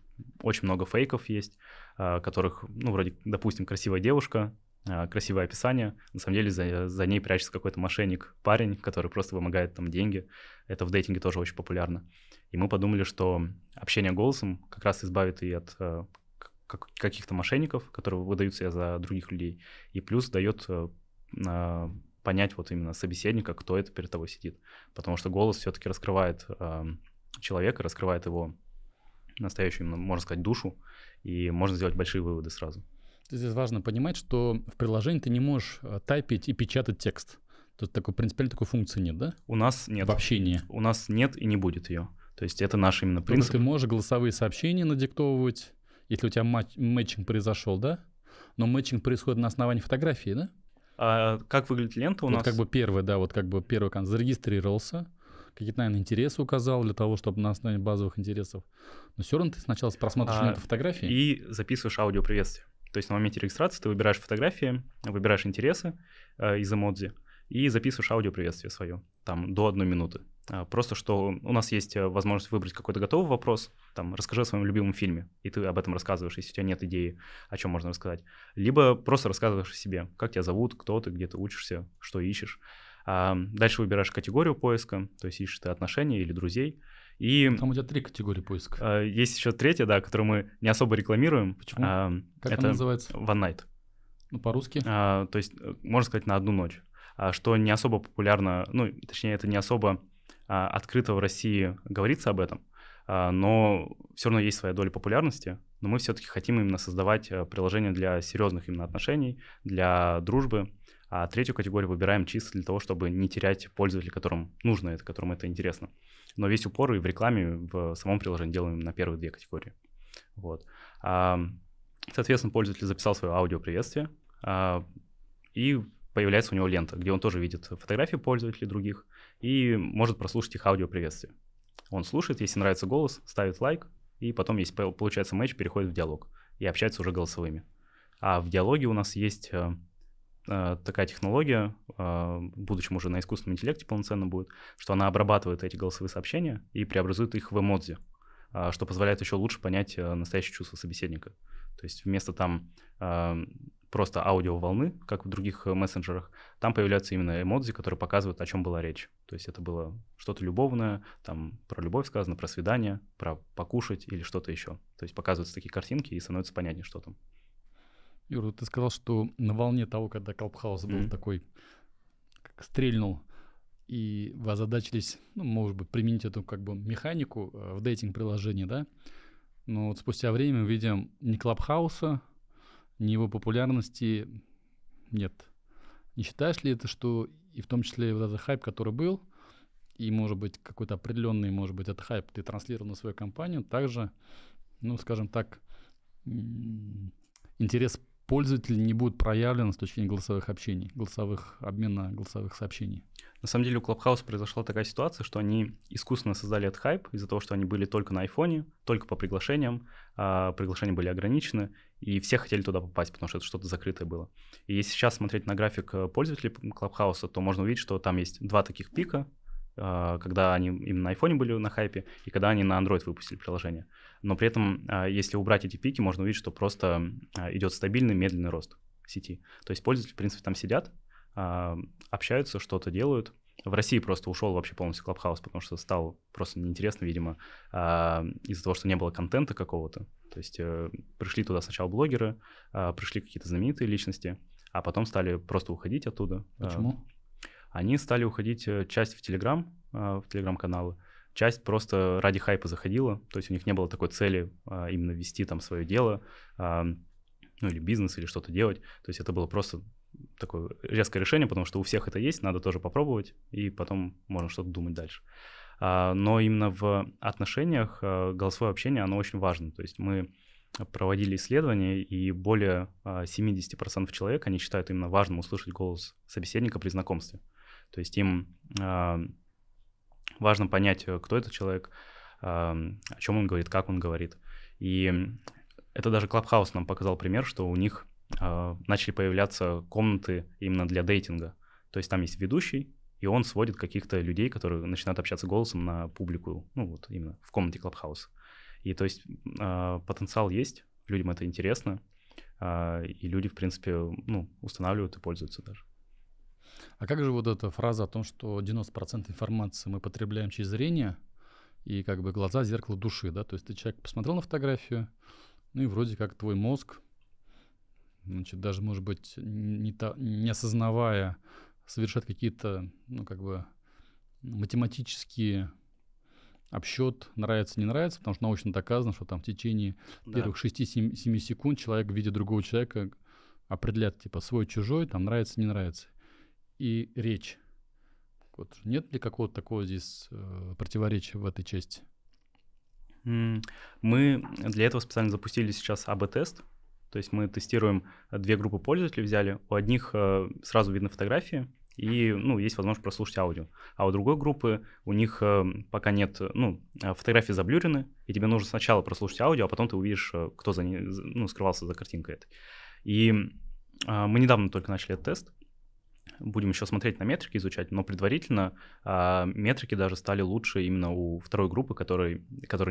S1: очень много фейков есть, а, которых, ну, вроде, допустим, красивая девушка, а, красивое описание, на самом деле за, за ней прячется какой-то мошенник, парень, который просто вымогает там деньги. Это в дейтинге тоже очень популярно. И мы подумали, что общение голосом как раз избавит и от а, каких-то мошенников, которые выдают себя за других людей, и плюс дает понять вот именно собеседника, кто это перед тобой сидит. Потому что голос все-таки раскрывает э, человека, раскрывает его настоящую, можно сказать, душу, и можно сделать большие выводы сразу.
S2: Здесь важно понимать, что в приложении ты не можешь э, тайпить и печатать текст. Тут такой принципиально такой функции нет, да?
S1: У нас нет.
S2: В общении.
S1: У нас нет и не будет ее. То есть это наш именно принцип.
S2: Только ты можешь голосовые сообщения надиктовывать, если у тебя матч, мэтчинг произошел, да? Но мэтчинг происходит на основании фотографии, да?
S1: А как выглядит лента у
S2: вот
S1: нас?
S2: как бы первый, да, вот как бы первый канал зарегистрировался, какие-то, наверное, интересы указал для того, чтобы на основании базовых интересов. Но все равно ты сначала просмотришь а, ленту фотографии.
S1: И записываешь аудиоприветствие. То есть на моменте регистрации ты выбираешь фотографии, выбираешь интересы э, из эмодзи и записываешь аудиоприветствие свое, там, до одной минуты. А, просто что у нас есть э, возможность выбрать какой-то готовый вопрос, там, расскажи о своем любимом фильме, и ты об этом рассказываешь, если у тебя нет идеи, о чем можно рассказать. Либо просто рассказываешь о себе, как тебя зовут, кто ты, где ты учишься, что ищешь. А дальше выбираешь категорию поиска, то есть ищешь ты отношения или друзей. И
S2: Там у тебя три категории поиска.
S1: А, есть еще третья, да, которую мы не особо рекламируем.
S2: Почему? А, как это она называется?
S1: One Night.
S2: Ну, по-русски?
S1: А, то есть, э, можно сказать, на одну ночь. А, что не особо популярно, ну, точнее, это не особо открыто в России говорится об этом, а, но все равно есть своя доля популярности, но мы все-таки хотим именно создавать а, приложения для серьезных именно отношений, для дружбы, а третью категорию выбираем чисто для того, чтобы не терять пользователей, которым нужно это, которым это интересно. Но весь упор и в рекламе, в самом приложении делаем на первые две категории. Вот. Соответственно, пользователь записал свое аудиоприветствие, и появляется у него лента, где он тоже видит фотографии пользователей других и может прослушать их аудиоприветствие. Он слушает, если нравится голос, ставит лайк, и потом, если получается матч, переходит в диалог и общается уже голосовыми. А в диалоге у нас есть э, э, такая технология, э, в будущем уже на искусственном интеллекте полноценно будет, что она обрабатывает эти голосовые сообщения и преобразует их в эмодзи, э, что позволяет еще лучше понять настоящее чувство собеседника. То есть вместо там просто аудиоволны, как в других э, мессенджерах, там появляются именно эмодзи, которые показывают, о чем была речь. То есть это было что-то любовное, там про любовь сказано, про свидание, про покушать или что-то еще. То есть показываются такие картинки и становится понятнее, что там.
S2: Юра, ты сказал, что на волне того, когда Clubhouse был mm-hmm. такой, как стрельнул, и вы озадачились, ну, может быть, применить эту как бы механику э, в dating-приложении, да? Но вот спустя время мы видим не Clubhouse а, ни его популярности нет. Не считаешь ли это, что и в том числе вот этот хайп, который был, и, может быть, какой-то определенный, может быть, этот хайп ты транслировал на свою компанию, также, ну, скажем так, интерес пользователя не будет проявлен с точки зрения голосовых общений, голосовых обмена голосовых сообщений.
S1: На самом деле у Clubhouse произошла такая ситуация, что они искусственно создали этот хайп из-за того, что они были только на айфоне, только по приглашениям, а приглашения были ограничены, и все хотели туда попасть, потому что это что-то закрытое было. И если сейчас смотреть на график э, пользователей Clubhouse, то можно увидеть, что там есть два таких пика, а, когда они именно на iPhone были на хайпе, и когда они на Android выпустили приложение. Но при этом, а, если убрать эти пики, можно увидеть, что просто а, идет стабильный медленный рост сети. То есть пользователи, в принципе, там сидят, общаются, что-то делают. В России просто ушел вообще полностью Клабхаус, потому что стал просто неинтересно, видимо, из-за того, что не было контента какого-то. То есть э, пришли туда сначала блогеры, пришли какие-то знаменитые личности, а потом стали просто уходить оттуда.
S2: Почему?
S1: они стали уходить э, часть в Телеграм, в Телеграм-каналы, часть просто ради хайпа заходила, то есть у них не было такой цели а, именно вести там свое дело, а, ну или бизнес, или что-то делать, то есть это было просто такое резкое решение, потому что у всех это есть, надо тоже попробовать, и потом можно что-то думать дальше. А, но именно в отношениях голосовое общение, оно очень важно, то есть мы проводили исследования, и более 70% человек, они считают именно важным услышать голос собеседника при знакомстве. То есть им важно понять, кто этот человек, о чем он говорит, как он говорит. И это даже Clubhouse нам показал пример, что у них э, начали появляться комнаты именно для дейтинга. То есть там есть ведущий, и он сводит каких-то людей, которые начинают общаться голосом на публику, ну вот именно в комнате Клабхауса. И то есть э, потенциал есть, людям это интересно, э, и люди, в принципе, ну, устанавливают и пользуются даже.
S2: А как же вот эта фраза о том, что 90% информации мы потребляем через зрение, и как бы глаза — зеркало души, да? То есть ты человек посмотрел на фотографию, ну и вроде как твой мозг, значит, даже, может быть, не, та, не осознавая, совершать какие-то, ну, как бы математические обсчет нравится, не нравится, потому что научно доказано, что там в течение да. первых 6-7 секунд человек в виде другого человека определяет, типа, свой-чужой, там нравится, не нравится. И речь. Вот, нет ли какого-то такого здесь э, противоречия в этой части?
S1: Мы для этого специально запустили сейчас АБ-тест, то есть мы тестируем две группы пользователей, взяли. У одних э, сразу видно фотографии, и, ну, есть возможность прослушать аудио. А у другой группы у них э, пока нет, ну, э, фотографии заблюрены, и тебе нужно сначала прослушать аудио, а потом ты увидишь, э, кто за ней, ну, скрывался за картинкой этой. И э, мы недавно только начали этот тест, будем еще смотреть на метрики, изучать, но предварительно э, метрики даже стали лучше именно у второй группы, которая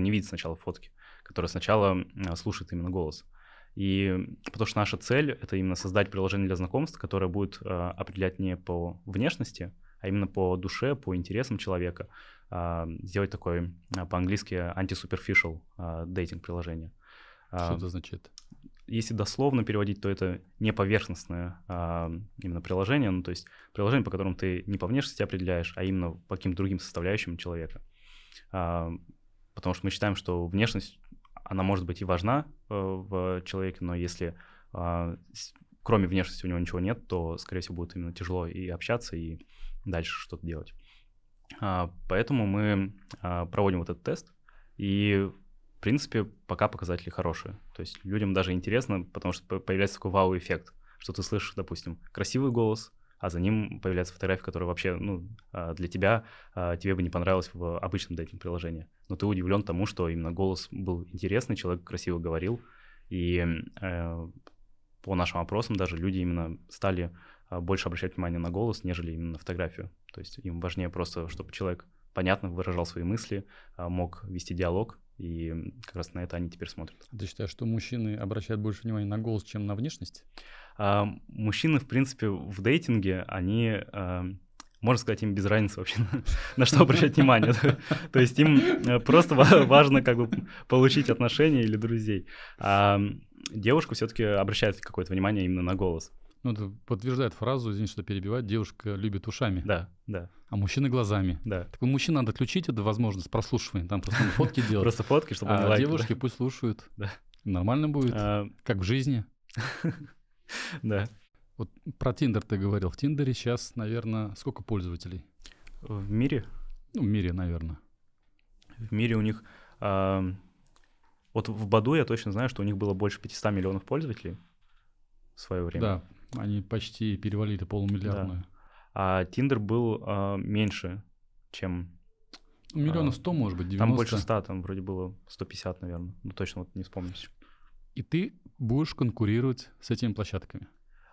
S1: не видит сначала фотки, которая сначала э, слушает именно голос. И потому что наша цель — это именно создать приложение для знакомств, которое будет э, определять не по внешности, а именно по душе, по интересам человека, э, сделать такой э, по-английски anti-superficial э, дейтинг-приложение.
S2: Что это означает?
S1: Если дословно переводить, то это не поверхностное а, именно приложение, ну то есть приложение, по которому ты не по внешности определяешь, а именно по каким-то другим составляющим человека. А, потому что мы считаем, что внешность она может быть и важна э, в человеке, но если э, кроме внешности у него ничего нет, то, скорее всего, будет именно тяжело и общаться, и дальше что-то делать. А, поэтому мы а, проводим вот этот тест, и, в принципе, пока показатели хорошие. То есть людям даже интересно, потому что появляется такой вау-эффект, что ты слышишь, допустим, красивый голос, а за ним появляется фотография, которая вообще, ну, а, для тебя, а, тебе бы не понравилась в обычном дейтинг-приложении. Но ты удивлен тому, что именно голос был интересный, человек красиво говорил, и э, по нашим опросам даже люди именно стали а, больше обращать внимание на голос, нежели именно на фотографию. То есть им важнее просто, чтобы человек понятно выражал свои мысли, мог вести диалог, и как раз на это они теперь смотрят.
S2: Ты считаешь, что мужчины обращают больше внимания на голос, чем на внешность?
S1: А, мужчины, в принципе, в дейтинге, они, а, можно сказать, им без разницы вообще, на что обращать внимание. То есть им э, просто важно как бы получить отношения или друзей. А девушка все-таки обращает какое-то внимание именно на голос.
S2: Ну, это подтверждает фразу, извините, что перебивать, девушка любит ушами.
S1: Да, да.
S2: А мужчина глазами.
S1: Да.
S2: Так у мужчин надо отключить эту возможность прослушивания, там просто фотки делать.
S1: Просто фотки, чтобы
S2: А девушки пусть слушают.
S1: Да.
S2: Нормально будет, а, как в жизни.
S1: Да.
S2: Вот про Тиндер ты говорил. В Тиндере сейчас, наверное, сколько пользователей?
S1: В мире?
S2: Ну, в мире, наверное.
S1: В мире у них... Э, вот в Баду я точно знаю, что у них было больше 500 миллионов пользователей в свое время.
S2: Да, они почти перевалили полумиллиардную. Да.
S1: А Тиндер был э, меньше, чем...
S2: Миллионов 100, может быть, 90.
S1: Там больше 100, там вроде было 150, наверное. Ну, точно вот не вспомню.
S2: И ты будешь конкурировать с этими площадками?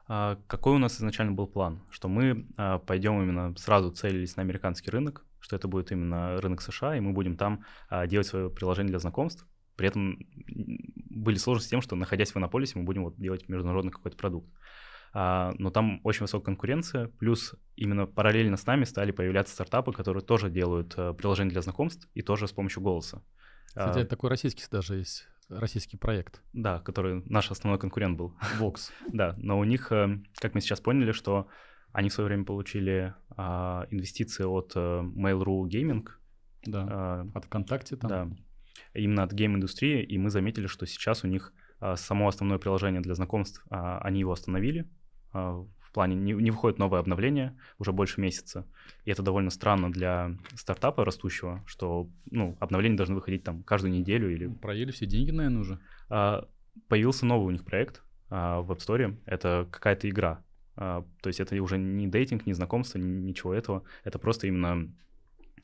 S1: А, какой у нас изначально был план? Что мы а, пойдем именно сразу целились на американский рынок, что это будет именно рынок США, и мы будем там а, делать свое приложение для знакомств. При этом были сложности с тем, что находясь в Иннополисе, мы будем вот делать международный какой-то продукт. А, но там очень высокая конкуренция, плюс именно параллельно с нами стали появляться стартапы, которые тоже делают а, приложение для знакомств и тоже с помощью голоса.
S2: Кстати, а, такой российский даже есть российский проект.
S1: Да, который наш основной конкурент был.
S2: Vox.
S1: да, но у них, э, как мы сейчас поняли, что они в свое время получили а, инвестиции от а, Mail.ru Gaming.
S2: Да, а, от ВКонтакте там.
S1: Да, именно от гейм-индустрии, и мы заметили, что сейчас у них а, само основное приложение для знакомств, а, они его остановили, в плане не, не выходит новое обновление уже больше месяца. И это довольно странно для стартапа растущего, что ну, обновления должны выходить там каждую неделю или...
S2: Проели все деньги, наверное, уже.
S1: А, появился новый у них проект а, в App Store. Это какая-то игра. А, то есть это уже не дейтинг, не знакомство, ничего этого. Это просто именно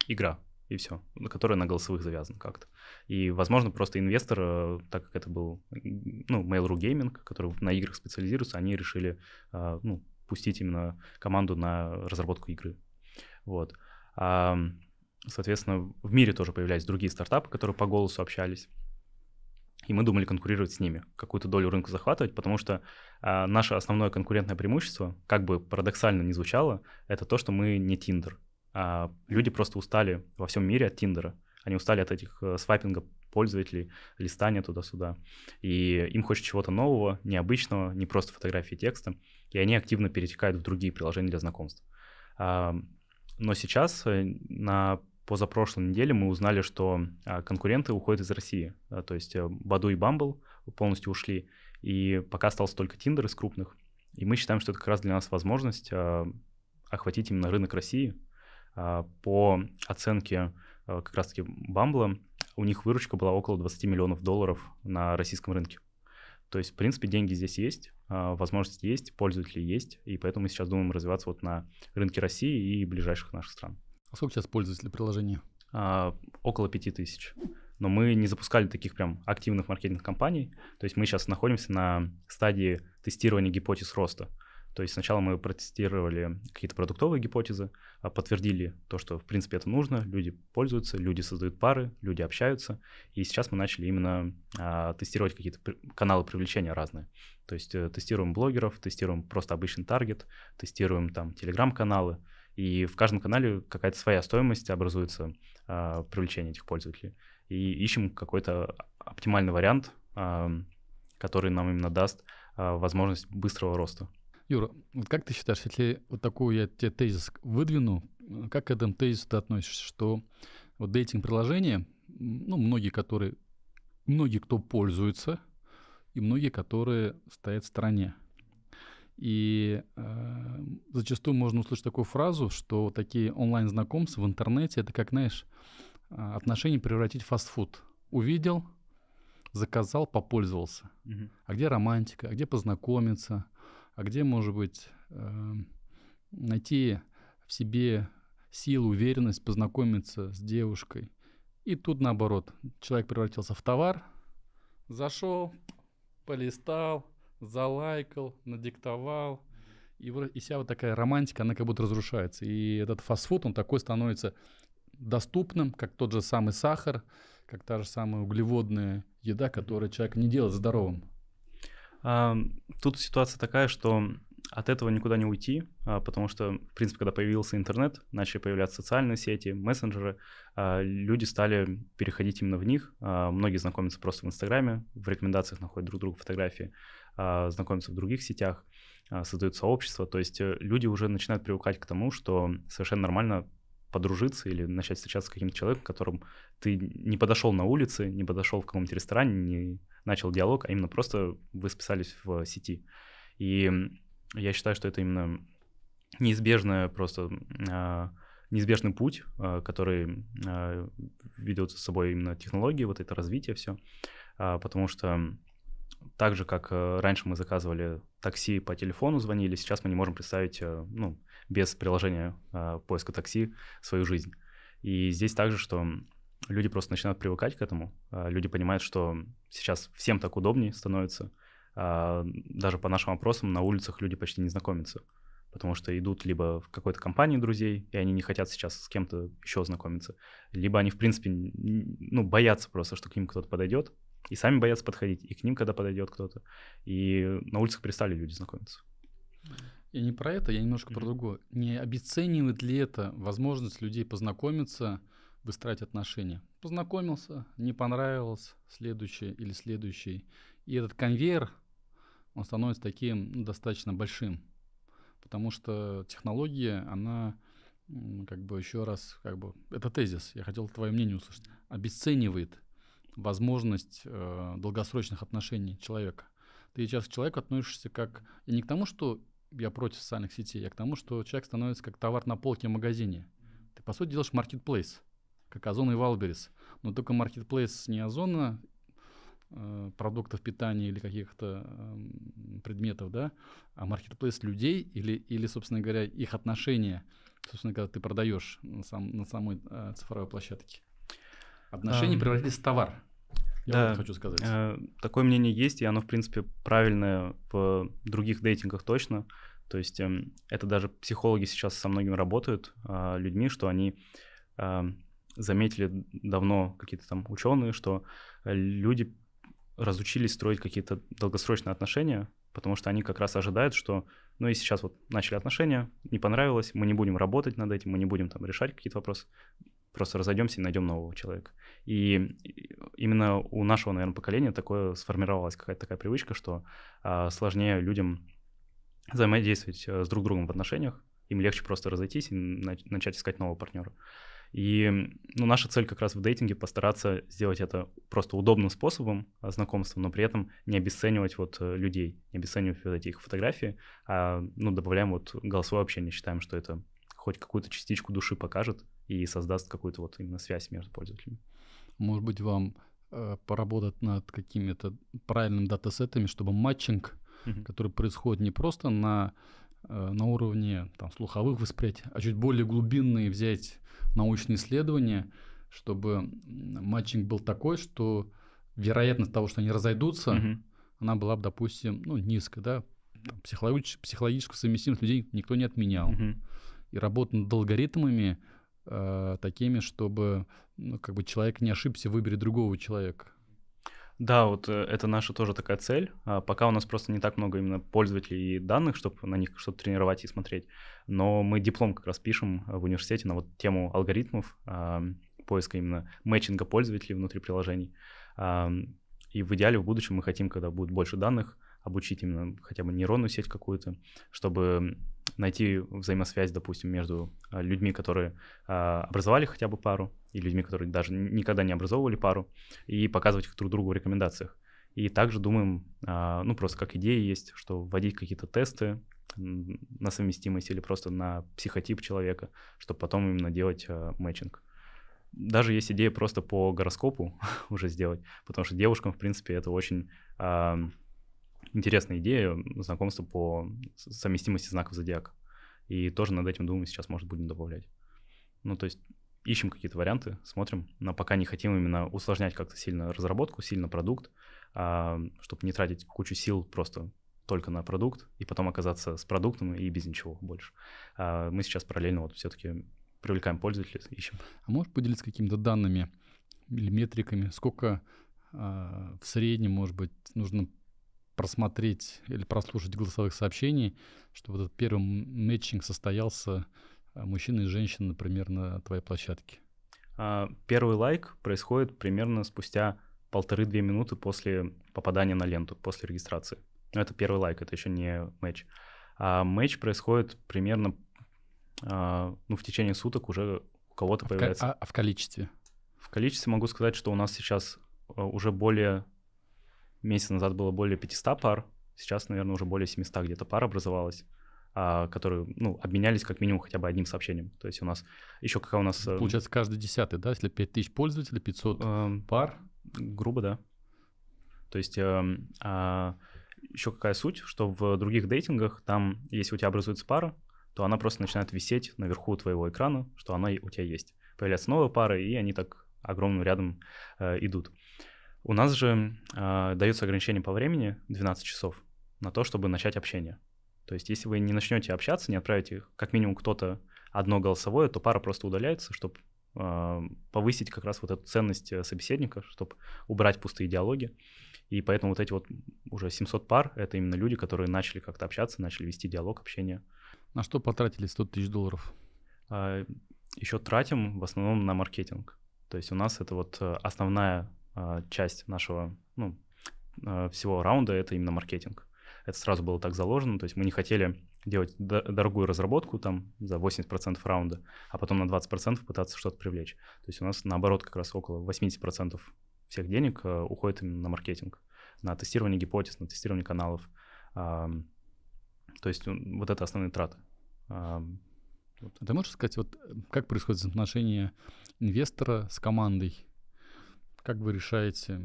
S1: игра и все, которая на голосовых завязана как-то. И, возможно, просто инвестор, э, так как это был, ну, Mail.ru Gaming, который на играх специализируется, они решили, а, ну, пустить именно команду на разработку игры. Вот. А, соответственно, в мире тоже появлялись другие стартапы, которые по голосу общались. И мы думали конкурировать с ними, какую-то долю рынка захватывать, потому что а, наше основное конкурентное преимущество, как бы парадоксально ни звучало, это то, что мы не Тиндер. А люди просто устали во всем мире от Тиндера. Они устали от этих э, свайпинга пользователей, листания туда-сюда. И им хочется чего-то нового, необычного, не просто фотографии текста. И они активно перетекают в другие приложения для знакомств. А, но сейчас, э, на позапрошлой неделе, мы узнали, что а, конкуренты уходят из России. То есть э, Баду и Бамбл полностью ушли. И пока остался только Тиндер из крупных. И мы считаем, что это как раз для нас возможность охватить именно рынок России. По оценке как раз-таки Бамбла, у них выручка была около 20 миллионов долларов на российском рынке. То есть, в принципе, деньги здесь есть, а, возможности есть, пользователи есть, и поэтому мы сейчас думаем развиваться вот на рынке России и ближайших наших стран.
S2: А сколько сейчас пользователей приложения?
S1: А, около пяти тысяч. Но мы не запускали таких прям активных маркетинг компаний. То есть мы сейчас находимся на стадии тестирования гипотез роста. То есть сначала мы протестировали какие-то продуктовые гипотезы, а, подтвердили то, что в принципе это нужно, люди пользуются, люди создают пары, люди общаются. И сейчас мы начали именно а, тестировать какие-то каналы привлечения разные. То есть э, тестируем блогеров, тестируем просто обычный таргет, тестируем там телеграм-каналы. И в каждом канале какая-то своя стоимость образуется а, привлечения этих пользователей. И ищем какой-то оптимальный вариант, а, который нам именно даст а, возможность быстрого роста.
S2: Юра, вот как ты считаешь, если вот такую я тебе тезис выдвину, как к этому тезису ты относишься, что вот дейтинг-приложения, ну, многие, которые, многие, кто пользуется, и многие, которые стоят в стороне. И э, зачастую можно услышать такую фразу, что такие онлайн-знакомства в интернете это как, знаешь, а, отношения превратить в фастфуд. Увидел, заказал, попользовался. Угу. А где романтика, а где познакомиться, а где, может быть, э, найти в себе силу, уверенность, познакомиться с девушкой. И тут наоборот, человек превратился в товар, зашел, полистал, залайкал, надиктовал, и, вся вот такая романтика, она как будто разрушается. И этот фастфуд, он такой становится доступным, как тот же самый сахар, как та же самая углеводная еда, которая человек не делает здоровым.
S1: Тут ситуация такая, что от этого никуда не уйти, а, потому что, в принципе, когда появился интернет, начали появляться социальные сети, мессенджеры, а, люди стали переходить именно в них. А, многие знакомятся просто в Инстаграме, в рекомендациях находят друг друга фотографии, знакомятся в других сетях, создают сообщества. То есть э, люди уже начинают привыкать к тому, что совершенно нормально подружиться или начать встречаться с каким-то человеком, которым ты не подошел на улице, не подошел в каком-нибудь ресторане, не начал диалог, а именно просто вы списались в сети. И я считаю, что это именно неизбежное просто э, неизбежный путь, э, который э, ведет за собой именно технологии, вот это развитие все, э, потому что так же, как раньше мы заказывали такси по телефону, звонили, сейчас мы не можем представить, ну, без приложения поиска такси свою жизнь. И здесь также, что люди просто начинают привыкать к этому. Люди понимают, что сейчас всем так удобнее становится, а, даже по нашим опросам на улицах люди почти не знакомятся, потому что идут либо в какой-то компании друзей, и они не хотят сейчас с кем-то еще знакомиться, либо они, в принципе, ну, боятся просто, что к ним кто-то подойдет, и сами боятся подходить, и к ним, когда подойдет кто-то. И на улицах перестали люди знакомиться.
S2: Я не про это, я немножко mm-hmm. про другое. Не обесценивает ли это возможность людей познакомиться, выстраивать отношения? Познакомился, не понравилось, следующий или следующий. И этот конвейер он становится таким ну, достаточно большим, потому что технология, она как бы еще раз, как бы, это тезис, я хотел твое мнение услышать, обесценивает возможность э, долгосрочных отношений человека. Ты сейчас к человеку относишься как, и не к тому, что я против социальных сетей, а к тому, что человек становится как товар на полке в магазине. Ты, по сути, делаешь маркетплейс, как Озон и Валберис. Но только маркетплейс не Озона Э, продуктов питания или каких-то э, предметов, да, а маркетплейс людей или, или, собственно говоря, их отношения, собственно, когда ты продаешь на, сам, на самой э, цифровой площадке. Отношения а, превратились в товар.
S1: Я да, вот хочу сказать. Э, такое мнение есть, и оно, в принципе, правильное в других дейтингах точно. То есть эм, это даже психологи сейчас со многими работают а, людьми, что они заметили давно какие-то там ученые, что люди разучились строить какие-то долгосрочные отношения, потому что они как раз ожидают, что, ну и сейчас вот начали отношения, не понравилось, мы не будем работать над этим, мы не будем там решать какие-то вопросы, просто разойдемся и найдем нового человека. И именно у нашего, наверное, поколения такое сформировалась какая-то такая привычка, что а, сложнее людям взаимодействовать э, с друг другом в отношениях, им легче просто разойтись и начать искать нового партнера. И ну, наша цель как раз в дейтинге постараться сделать это просто удобным способом а, знакомства, но при этом не обесценивать вот э, людей, не обесценивать вот эти их фотографии, а ну, добавляем вот голосовое общение, считаем, что это хоть какую-то частичку души покажет и создаст какую-то вот именно связь между пользователями.
S2: Может быть, вам э, поработать над какими-то правильными датасетами, чтобы matching, mm-hmm. который происходит не просто на, э, на уровне там, слуховых восприятий, а чуть более глубинные взять научные исследования, чтобы matching был такой, что вероятность того, что они разойдутся, mm-hmm. она была бы, допустим, ну, низкая, да, психологическую, психологическую совместимость людей никто не отменял. Mm-hmm. И работа над алгоритмами э, такими, чтобы ну, как бы человек не ошибся в выборе другого человека.
S1: Да, вот э, это наша тоже такая цель. А, пока у нас просто не так много именно пользователей и данных, чтобы на них что-то тренировать и смотреть. Но мы диплом как раз пишем в университете на вот тему алгоритмов, а, поиска именно мэтчинга пользователей внутри приложений. И в идеале в будущем мы хотим, когда будет больше данных, обучить именно хотя бы нейронную сеть какую-то, чтобы найти взаимосвязь, допустим, между а, людьми, которые а, образовали хотя бы пару, и людьми, которые даже никогда не образовывали пару, и показывать их друг другу в рекомендациях. И также думаем, а, ну просто как идея есть, что вводить какие-то тесты на совместимость или просто на психотип человека, чтобы потом именно делать мэтчинг. Даже есть идея просто по гороскопу уже сделать, потому что девушкам, в принципе, это очень интересная идея знакомства по совместимости знаков зодиака. И тоже над этим думаем, сейчас, может, будем добавлять. Ну, то есть ищем какие-то варианты, смотрим, но пока не хотим именно усложнять как-то сильно разработку, сильно продукт, а, чтобы не тратить кучу сил просто только на продукт и потом оказаться с продуктом и без ничего больше. А мы сейчас параллельно вот все-таки привлекаем пользователей, ищем.
S2: А можешь поделиться какими-то данными или метриками, сколько а, в среднем, может быть, нужно просмотреть или прослушать голосовых сообщений, чтобы этот первый мэтчинг состоялся а, мужчины и женщины, например, на твоей площадке?
S1: А, первый лайк происходит примерно спустя полторы-две минуты после попадания на ленту, после регистрации. Но это первый лайк, это еще не матч. А матч происходит примерно а, ну, в течение суток уже у кого-то а появляется.
S2: В, а, а в количестве?
S1: В количестве могу сказать, что у нас сейчас уже более Месяц назад было более 500 пар, сейчас, наверное, уже более 700 где-то пар образовалось а, которые, ну, обменялись как минимум хотя бы одним сообщением. То есть у нас еще какая у нас...
S2: Э, Получается, каждый десятый, да? Если 5000 пользователей, 500 э, пар?
S1: Грубо, да. То есть э, а, еще какая суть, что в других дейтингах там, если у тебя образуется пара, то она просто начинает висеть наверху твоего экрана, что она у тебя есть. Появляется новая пара, и они так огромным рядом э, идут. У нас же э, дается ограничение по времени 12 часов на то, чтобы начать общение. То есть, если вы не начнете общаться, не отправите как минимум кто-то одно голосовое, то пара просто удаляется, чтобы э, повысить как раз вот эту ценность э, собеседника, чтобы убрать пустые диалоги. И поэтому вот эти вот уже 700 пар — это именно люди, которые начали как-то общаться, начали вести диалог, общение.
S2: На что потратили 100 тысяч долларов?
S1: Э, еще тратим в основном на маркетинг. То есть у нас это вот э, основная а, часть нашего ну, а, всего раунда — это именно маркетинг. Это сразу было так заложено, то есть мы не хотели делать дорогую разработку там за 80% раунда, а потом на 20% пытаться что-то привлечь. То есть у нас наоборот как раз около 80% всех денег а, уходит именно на маркетинг, на тестирование гипотез, на тестирование каналов. То есть вот это основные траты.
S2: А ты можешь сказать, вот как происходит взаимоотношение инвестора с командой? Как вы решаете,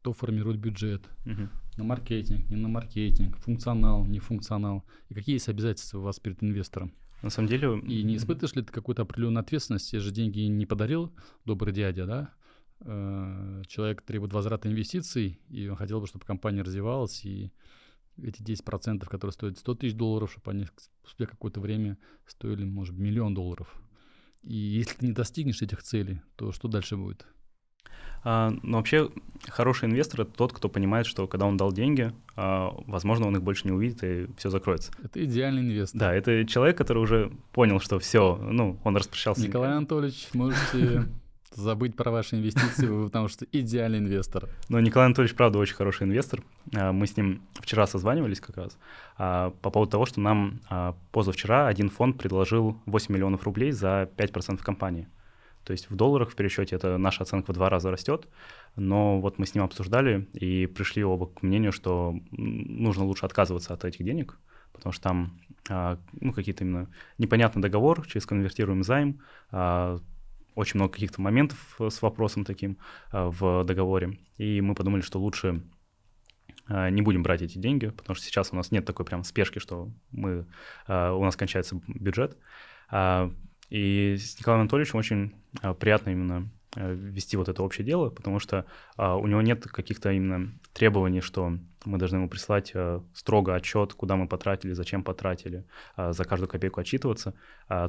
S2: кто формирует бюджет, угу. на маркетинг, не на маркетинг, функционал, не функционал, и какие есть обязательства у вас перед инвестором?
S1: На самом деле...
S2: И не испытываешь ли ты какую-то определенную ответственность? Я же деньги не подарил, добрый дядя, да? Э, человек требует возврата инвестиций, и он хотел бы, чтобы компания развивалась, и эти 10%, которые стоят 100 тысяч долларов, чтобы они спустя какое-то время стоили, может, миллион долларов. И если ты не достигнешь этих целей, то что дальше будет?
S1: А, ну, вообще, хороший инвестор — это тот, кто понимает, что когда он дал деньги, а, возможно, он их больше не увидит, и все закроется.
S2: Это идеальный инвестор.
S1: Да, это человек, который уже понял, что все, ну, он распрощался.
S2: Николай Анатольевич, можете забыть про ваши инвестиции, потому что идеальный инвестор.
S1: Ну, Николай Анатольевич, правда, очень хороший инвестор. А, мы с ним вчера созванивались как раз а, по поводу того, что нам а, позавчера один фонд предложил 8 миллионов рублей за 5% компании. То есть в долларах в пересчете это наша оценка в два раза растет, но вот мы с ним обсуждали и пришли оба к мнению, что нужно лучше отказываться от этих денег, потому что там ну, какие-то именно непонятный договор, через конвертируемый займ, очень много каких-то моментов с вопросом таким а, в договоре. И мы подумали, что лучше а, не будем брать эти деньги, потому что сейчас у нас нет такой прям спешки, что мы, а, у нас кончается бюджет. И с Николаем Анатольевичем очень приятно именно вести вот это общее дело, потому что у него нет каких-то именно требований, что мы должны ему прислать строго отчет, куда мы потратили, зачем потратили, за каждую копейку отчитываться.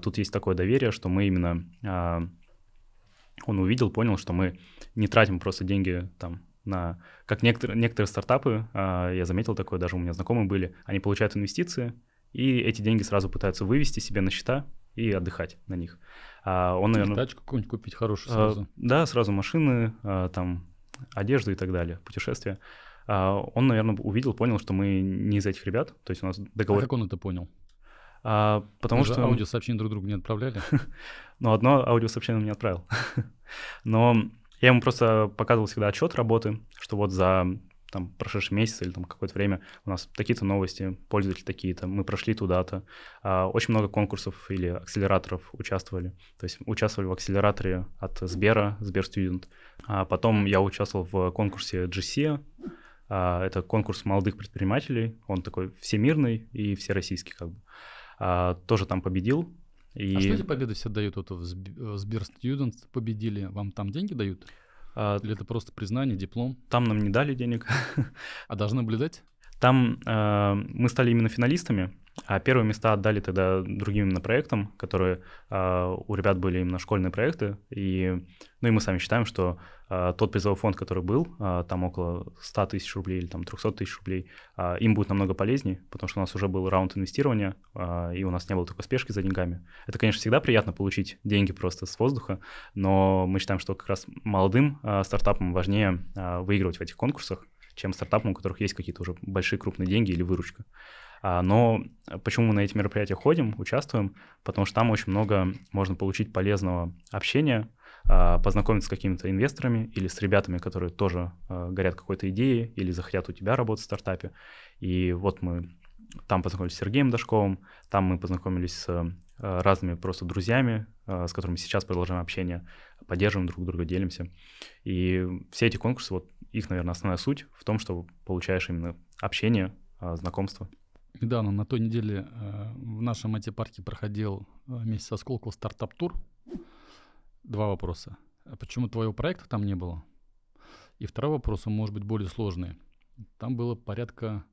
S1: Тут есть такое доверие, что мы именно он увидел, понял, что мы не тратим просто деньги там на... Как некоторые, некоторые стартапы, а, я заметил такое, даже у меня знакомые были, они получают инвестиции, и эти деньги сразу пытаются вывести себе на счета и отдыхать на них.
S2: А он, наверное... Тачку какую-нибудь купить хорошую а, сразу.
S1: да, сразу машины, а, там, одежду и так далее, путешествия. А, он, наверное, увидел, понял, что мы не из этих ребят, то есть у нас договор...
S2: А как он это понял?
S1: А, потому
S2: Вы
S1: что...
S2: аудиосообщения друг другу не отправляли?
S1: ну, одно аудиосообщение он мне отправил. Но я ему просто показывал всегда отчет работы, что вот за там прошедший месяц или там какое-то время у нас такие-то новости, пользователи такие-то, мы прошли туда-то. А, очень много конкурсов или акселераторов участвовали. То есть участвовали в акселераторе от Сбера, Сбер Студент. А потом я участвовал в конкурсе GC, а, это конкурс молодых предпринимателей, он такой всемирный и всероссийский как бы. А, тоже там победил.
S2: И... А что эти победы все дают? Вот в Сбер Student победили, вам там деньги дают? А, Или это просто признание, диплом?
S1: Там нам не дали денег.
S2: А должны были дать?
S1: Там э, мы стали именно финалистами, а первые места отдали тогда другим именно проектам, которые э, у ребят были именно школьные проекты. И, ну и мы сами считаем, что э, тот призовой фонд, который был, э, там около 100 тысяч рублей или там 300 тысяч рублей, э, им будет намного полезнее, потому что у нас уже был раунд инвестирования, э, и у нас не было такой спешки за деньгами. Это, конечно, всегда приятно получить деньги просто с воздуха, но мы считаем, что как раз молодым э, стартапам важнее э, выигрывать в этих конкурсах, чем стартапам, у которых есть какие-то уже большие крупные деньги или выручка. А, но почему мы на эти мероприятия ходим, участвуем? Потому что там очень много можно получить полезного общения, а, познакомиться с какими-то инвесторами или с ребятами, которые тоже а, горят какой-то идеей или захотят у тебя работать в стартапе. И вот мы там познакомились с Сергеем Дашковым, там мы познакомились с разными просто друзьями, с которыми сейчас продолжаем общение, поддерживаем друг друга, делимся. И все эти конкурсы, вот их, наверное, основная суть в том, что получаешь именно общение, знакомство.
S2: Недавно на той неделе э, в нашем IT-парке проходил э, вместе со Сколково стартап-тур. Два вопроса. А почему твоего проекта там не было? И второй вопрос, он может быть более сложный. Там было порядка,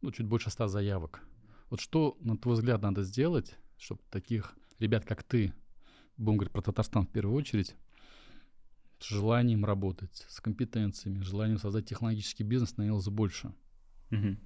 S2: ну, чуть больше ста заявок. Вот что, на твой взгляд, надо сделать, чтобы таких ребят, как ты, будем говорить про Татарстан в первую очередь, с желанием работать, с компетенциями, желанием создать технологический бизнес становилось больше?
S1: Угу.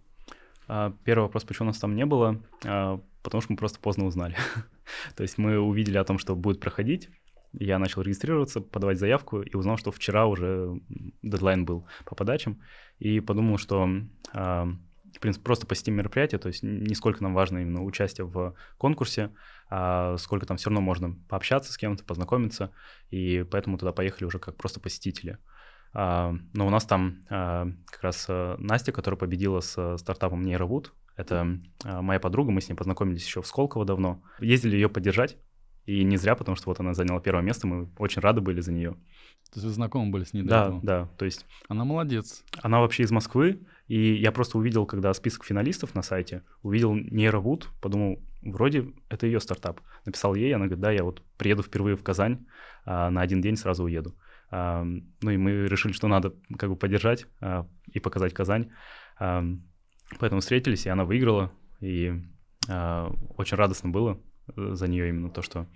S1: А, первый вопрос, почему нас там не было, а, потому что мы просто поздно узнали. То есть мы увидели о том, что будет проходить, я начал регистрироваться, подавать заявку и узнал, что вчера уже дедлайн был по подачам, и подумал, что а, в принципе, просто посетим мероприятие, то есть не сколько нам важно именно участие в конкурсе, а сколько там все равно можно пообщаться с кем-то, познакомиться, и поэтому туда поехали уже как просто посетители. А, но у нас там а, как раз э, Настя, которая победила с э, стартапом Нейровуд, это а, моя подруга, мы с ней познакомились еще в Сколково давно. Ездили ее поддержать, и не зря, потому что вот она заняла первое место, мы очень рады были за нее.
S2: То есть вы знакомы были с ней
S1: Да, этого? да, то есть...
S2: Она молодец.
S1: Она вообще из Москвы, и я просто увидел, когда список финалистов на сайте, увидел Нейровуд, подумал, вроде это ее стартап. Написал ей, она говорит, да, я вот приеду впервые в Казань, на один день сразу уеду. Ну и мы решили, что надо как бы поддержать а, и показать Казань. Поэтому встретились, и она выиграла, и э, очень радостно было э, за нее именно то, что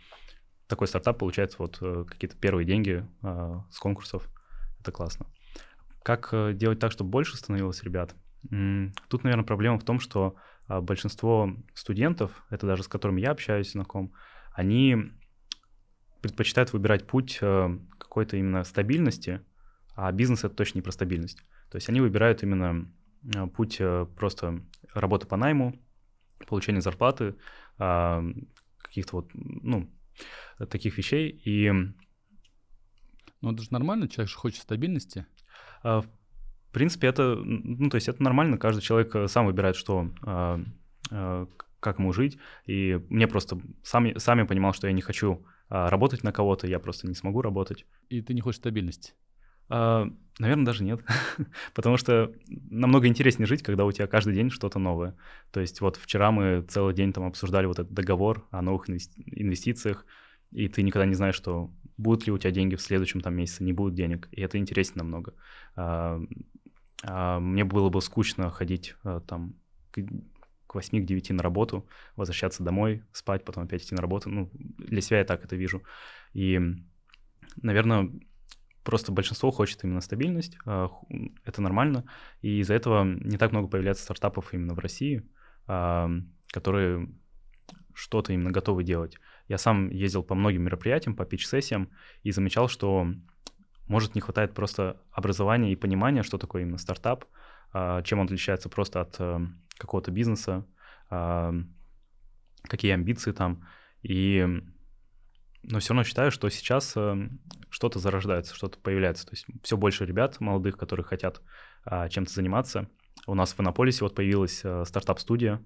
S1: такой стартап получает вот э, какие-то первые деньги э, с конкурсов. Это классно. Как э, делать так, чтобы больше становилось ребят? Тут, наверное, проблема в том, что а, большинство студентов, это даже с которыми я общаюсь, знаком, они предпочитают выбирать путь какой-то именно стабильности, а бизнес это точно не про стабильность. То есть они выбирают именно э, путь э, просто работы по найму, получения зарплаты, а, каких-то вот, ну, таких вещей. И...
S2: Ну, это же нормально, человек же хочет стабильности.
S1: А, в принципе, это, ну, то есть это нормально, каждый человек э, сам выбирает, что, э, как ему жить, и мне просто, сам, сам я понимал, что я не хочу работать на кого-то, я просто не смогу работать.
S2: И ты не хочешь стабильности?
S1: Э, наверное, даже нет, потому что намного интереснее жить, когда у тебя каждый день что-то новое. То есть вот вчера мы целый день там обсуждали вот этот договор о новых инвестициях, и ты никогда не знаешь, что будут ли у тебя деньги в следующем там месяце, не будет денег, и это интереснее намного. А, а мне было бы скучно ходить а, там к, к 8 к 9 на работу, возвращаться домой, спать, потом опять идти на работу. Ну, для себя я так это вижу. И, наверное, просто большинство хочет именно стабильность, а, это нормально, и из-за этого не так много появляется стартапов именно в России, которые что-то именно готовы делать. Я сам ездил по многим мероприятиям, по пич-сессиям и замечал, что может не хватает просто образования и понимания, что такое именно стартап, а, чем он отличается просто от э, какого-то бизнеса, а, какие амбиции там. И но все равно считаю, что сейчас э, что-то зарождается, что-то появляется. То есть все больше ребят молодых, которые хотят а, чем-то заниматься. У нас в Иннополисе вот появилась э, стартап-студия,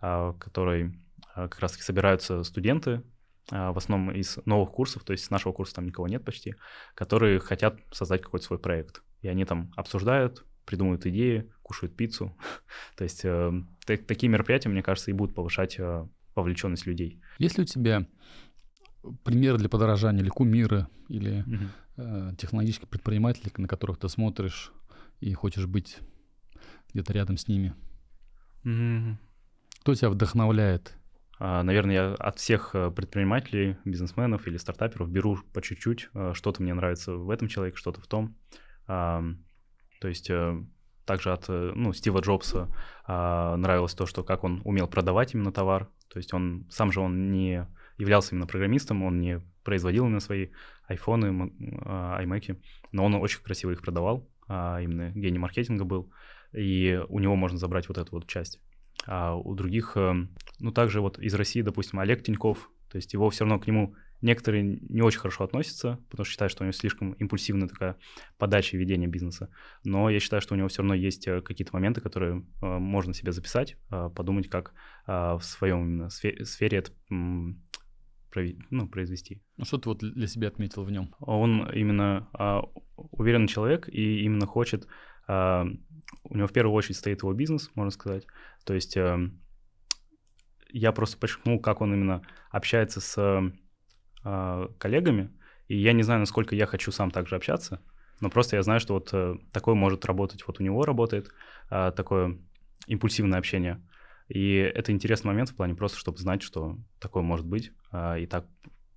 S1: в которой как раз-таки собираются студенты а, в основном из новых курсов, то есть с нашего курса там никого нет почти, которые хотят создать какой-то свой проект. И они там обсуждают, придумывают идеи, кушают пиццу. то есть э, такие мероприятия, мне кажется, и будут повышать э, вовлеченность людей.
S2: Есть ли у тебя примеры для подорожания или кумиры, или угу. э, технологические предприниматели, на которых ты смотришь и хочешь быть где-то рядом с ними? Угу. Кто тебя вдохновляет
S1: а, наверное, я от всех э, предпринимателей, бизнесменов или стартаперов беру по чуть-чуть. Э, что-то мне нравится в этом человеке, что-то в том. То есть э, также от ну, Стива Джобса а, нравилось то, что как он умел продавать именно товар. То есть он сам же он не являлся именно программистом, он не производил именно свои айфоны, iMac, но он очень красиво их продавал, а, именно гений маркетинга был, и у него можно забрать вот эту вот часть. А у других, эм, ну, также вот из России, допустим, Олег Тиньков, то есть его все равно к нему некоторые не очень хорошо относятся, потому что считают, что у него слишком импульсивная такая подача и ведение бизнеса. Но я считаю, что у него все равно есть э, какие-то моменты, которые э, можно себе записать, э, подумать, как в своем именно сфере это ну, произвести.
S2: Ну, что ты вот для себя отметил в нем?
S1: Он именно а, уверенный человек и именно хочет а, у него в первую очередь стоит его бизнес, можно сказать. То есть э, я просто подчеркнул, как он именно общается с э, коллегами, и я не знаю, насколько я хочу сам также общаться, но просто я знаю, что вот э, такое может работать, вот у него работает э, такое импульсивное общение. И это интересный момент в плане просто, чтобы знать, что такое может быть, э, и так,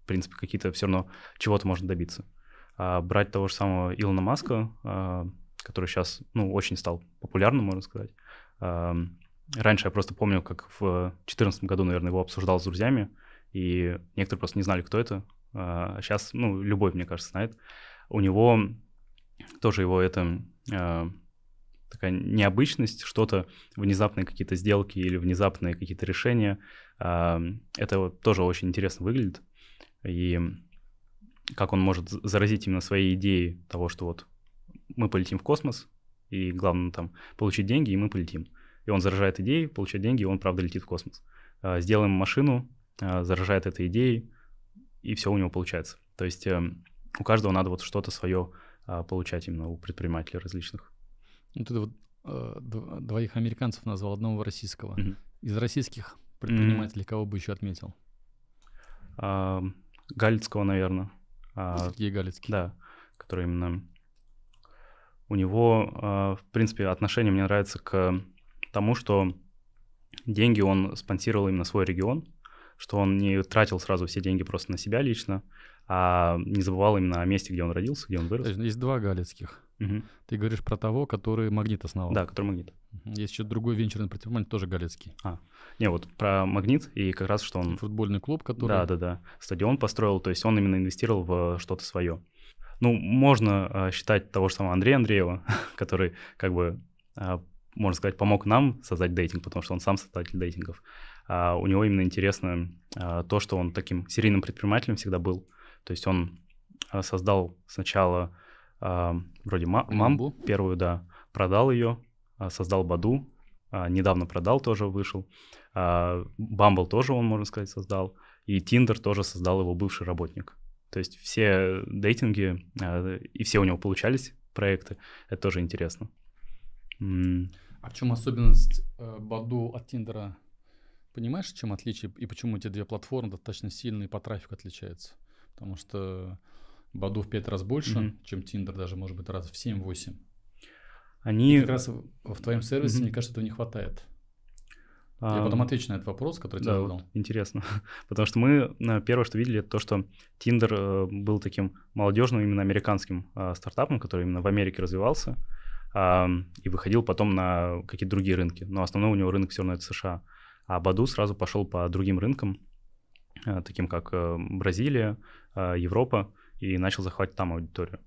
S1: в принципе, какие-то все равно чего-то можно добиться. А брать того же самого Илона Маска, который сейчас, ну, очень стал популярным, можно сказать. Раньше я просто помню, как в 2014 году, наверное, его обсуждал с друзьями, и некоторые просто не знали, кто это. А сейчас, ну, любой, мне кажется, знает. У него тоже его это а, такая необычность, что-то, внезапные какие-то сделки или внезапные какие-то решения. А, это вот тоже очень интересно выглядит. И как он может заразить именно своей идеей того, что вот мы полетим в космос, и главное там получить деньги, и мы полетим. И он заражает идеи, получает деньги, и он, правда, летит в космос. А, сделаем машину, заражает этой идеей, и все у него получается. То есть эм, у каждого надо вот что-то свое а, получать именно у предпринимателей различных.
S2: Ну, ты вот э, двоих американцев назвал, одного российского. Mm-hmm. Из российских предпринимателей mm-hmm. кого бы еще отметил?
S1: Галицкого, наверное.
S2: Сергей Галицкий.
S1: Да, который именно у него, а, в принципе, отношение мне нравится к тому, что деньги он спонсировал именно свой регион, что он не тратил сразу все деньги просто на себя лично, а не забывал именно о месте, где он родился, где он вырос.
S2: Есть два галицких. Угу. Ты говоришь про того, который магнит основал.
S1: Да, который магнит.
S2: Есть еще другой венчурный предприниматель, тоже галицкий.
S1: А, не, вот про магнит и как раз, что он... И
S2: футбольный клуб, который...
S1: Да, да, да. Стадион построил, то есть он именно инвестировал в что-то свое. Ну, можно э, считать того же самого Андрея Андреева, который, как бы, э, можно сказать, помог нам создать дейтинг, потому что он сам создатель дейтингов. А у него именно интересно э, то, что он таким серийным предпринимателем всегда был. То есть он создал сначала а, вроде ма- мамбу первую, да, продал ее, а, создал Баду, а, недавно продал, тоже вышел. Бамбл тоже он, можно сказать, создал. И Тиндер тоже создал его бывший работник. То есть все дейтинги, и все у него получались проекты, это тоже интересно.
S2: А в чем особенность э, Баду от Тиндера? Понимаешь, чем отличие и почему эти две платформы достаточно сильные по трафику отличаются? Потому что Баду в 5 раз больше, mm-hmm. чем Тиндер, даже, может быть, раз в 7-8. Они... И как раз в твоем сервисе, mm-hmm. мне кажется, этого не хватает. Я потом отвечу на этот вопрос, который да, тебе задал. Вот,
S1: интересно. Потому что мы э, первое, что видели, это то, что Tinder э, был таким молодежным, именно американским э, стартапом, который именно в Америке развивался и выходил потом на какие-то другие рынки. Но основной у него рынок все равно это США. А Баду сразу пошел по другим рынкам, таким как Бразилия, Европа и начал захватывать там аудиторию.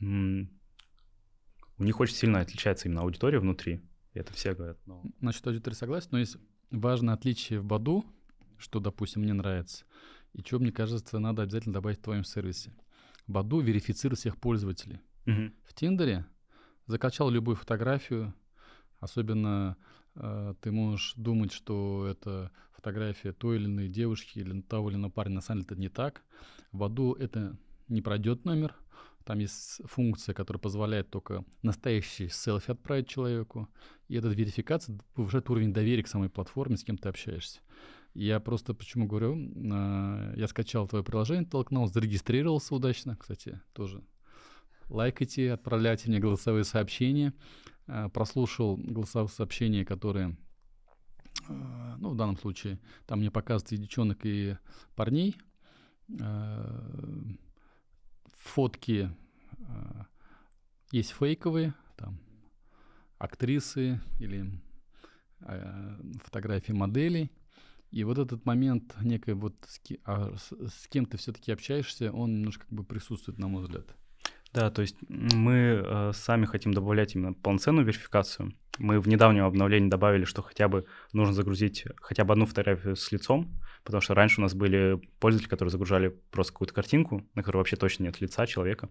S1: У них очень сильно отличается именно аудитория внутри. Это все говорят.
S2: Но... Насчет аудитории согласен, но есть важное отличие в Баду, что, допустим, мне нравится, и что, мне кажется, надо обязательно добавить в твоем сервисе. Баду верифицирует всех пользователей. Угу. В Тиндере закачал любую фотографию, особенно э, ты можешь думать, что это фотография той или иной девушки или того или иного парня, на самом деле это не так. В Аду это не пройдет номер. Там есть функция, которая позволяет только настоящий селфи отправить человеку. И эта верификация повышает уровень доверия к самой платформе, с кем ты общаешься. Я просто почему говорю, э, я скачал твое приложение, толкнул, зарегистрировался удачно, кстати, тоже. Лайкайте, отправляйте мне голосовые сообщения. Э, прослушал голосовые сообщения, которые, э, ну, в данном случае, там мне показывают и девчонок, и парней. Э, фотки есть фейковые, там, актрисы или фотографии моделей. И вот этот момент некой вот с, а, кем ты все-таки общаешься, он немножко как бы присутствует, на мой взгляд.
S1: Да, то есть мы э, сами хотим добавлять именно полноценную верификацию. Мы в недавнем обновлении добавили, что хотя бы нужно загрузить хотя бы одну фотографию с лицом, потому что раньше у нас были пользователи, которые загружали просто какую-то картинку, на которой вообще точно нет лица человека.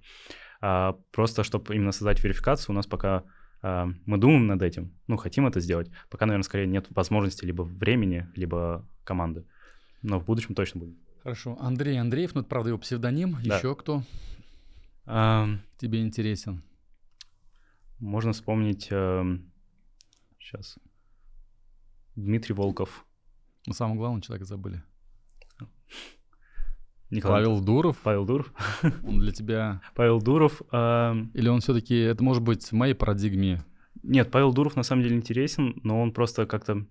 S1: А, просто чтобы именно создать верификацию, у нас пока а, мы думаем над этим, ну, хотим это сделать, пока, наверное, скорее нет возможности либо времени, либо команды. Но в будущем точно будет.
S2: Хорошо. Андрей Андреев, ну, это, правда, его псевдоним. Да. Еще кто? А, тебе интересен?
S1: Можно вспомнить э, сейчас Дмитрий Волков.
S2: Мы ну, самого главного человека забыли. Николай... Павел Дуров.
S1: Павел Дуров.
S2: Он для тебя.
S1: Павел Дуров. Э...
S2: Или он все-таки, это может быть в моей парадигме.
S1: Нет, Павел Дуров на самом деле интересен, но он просто как-то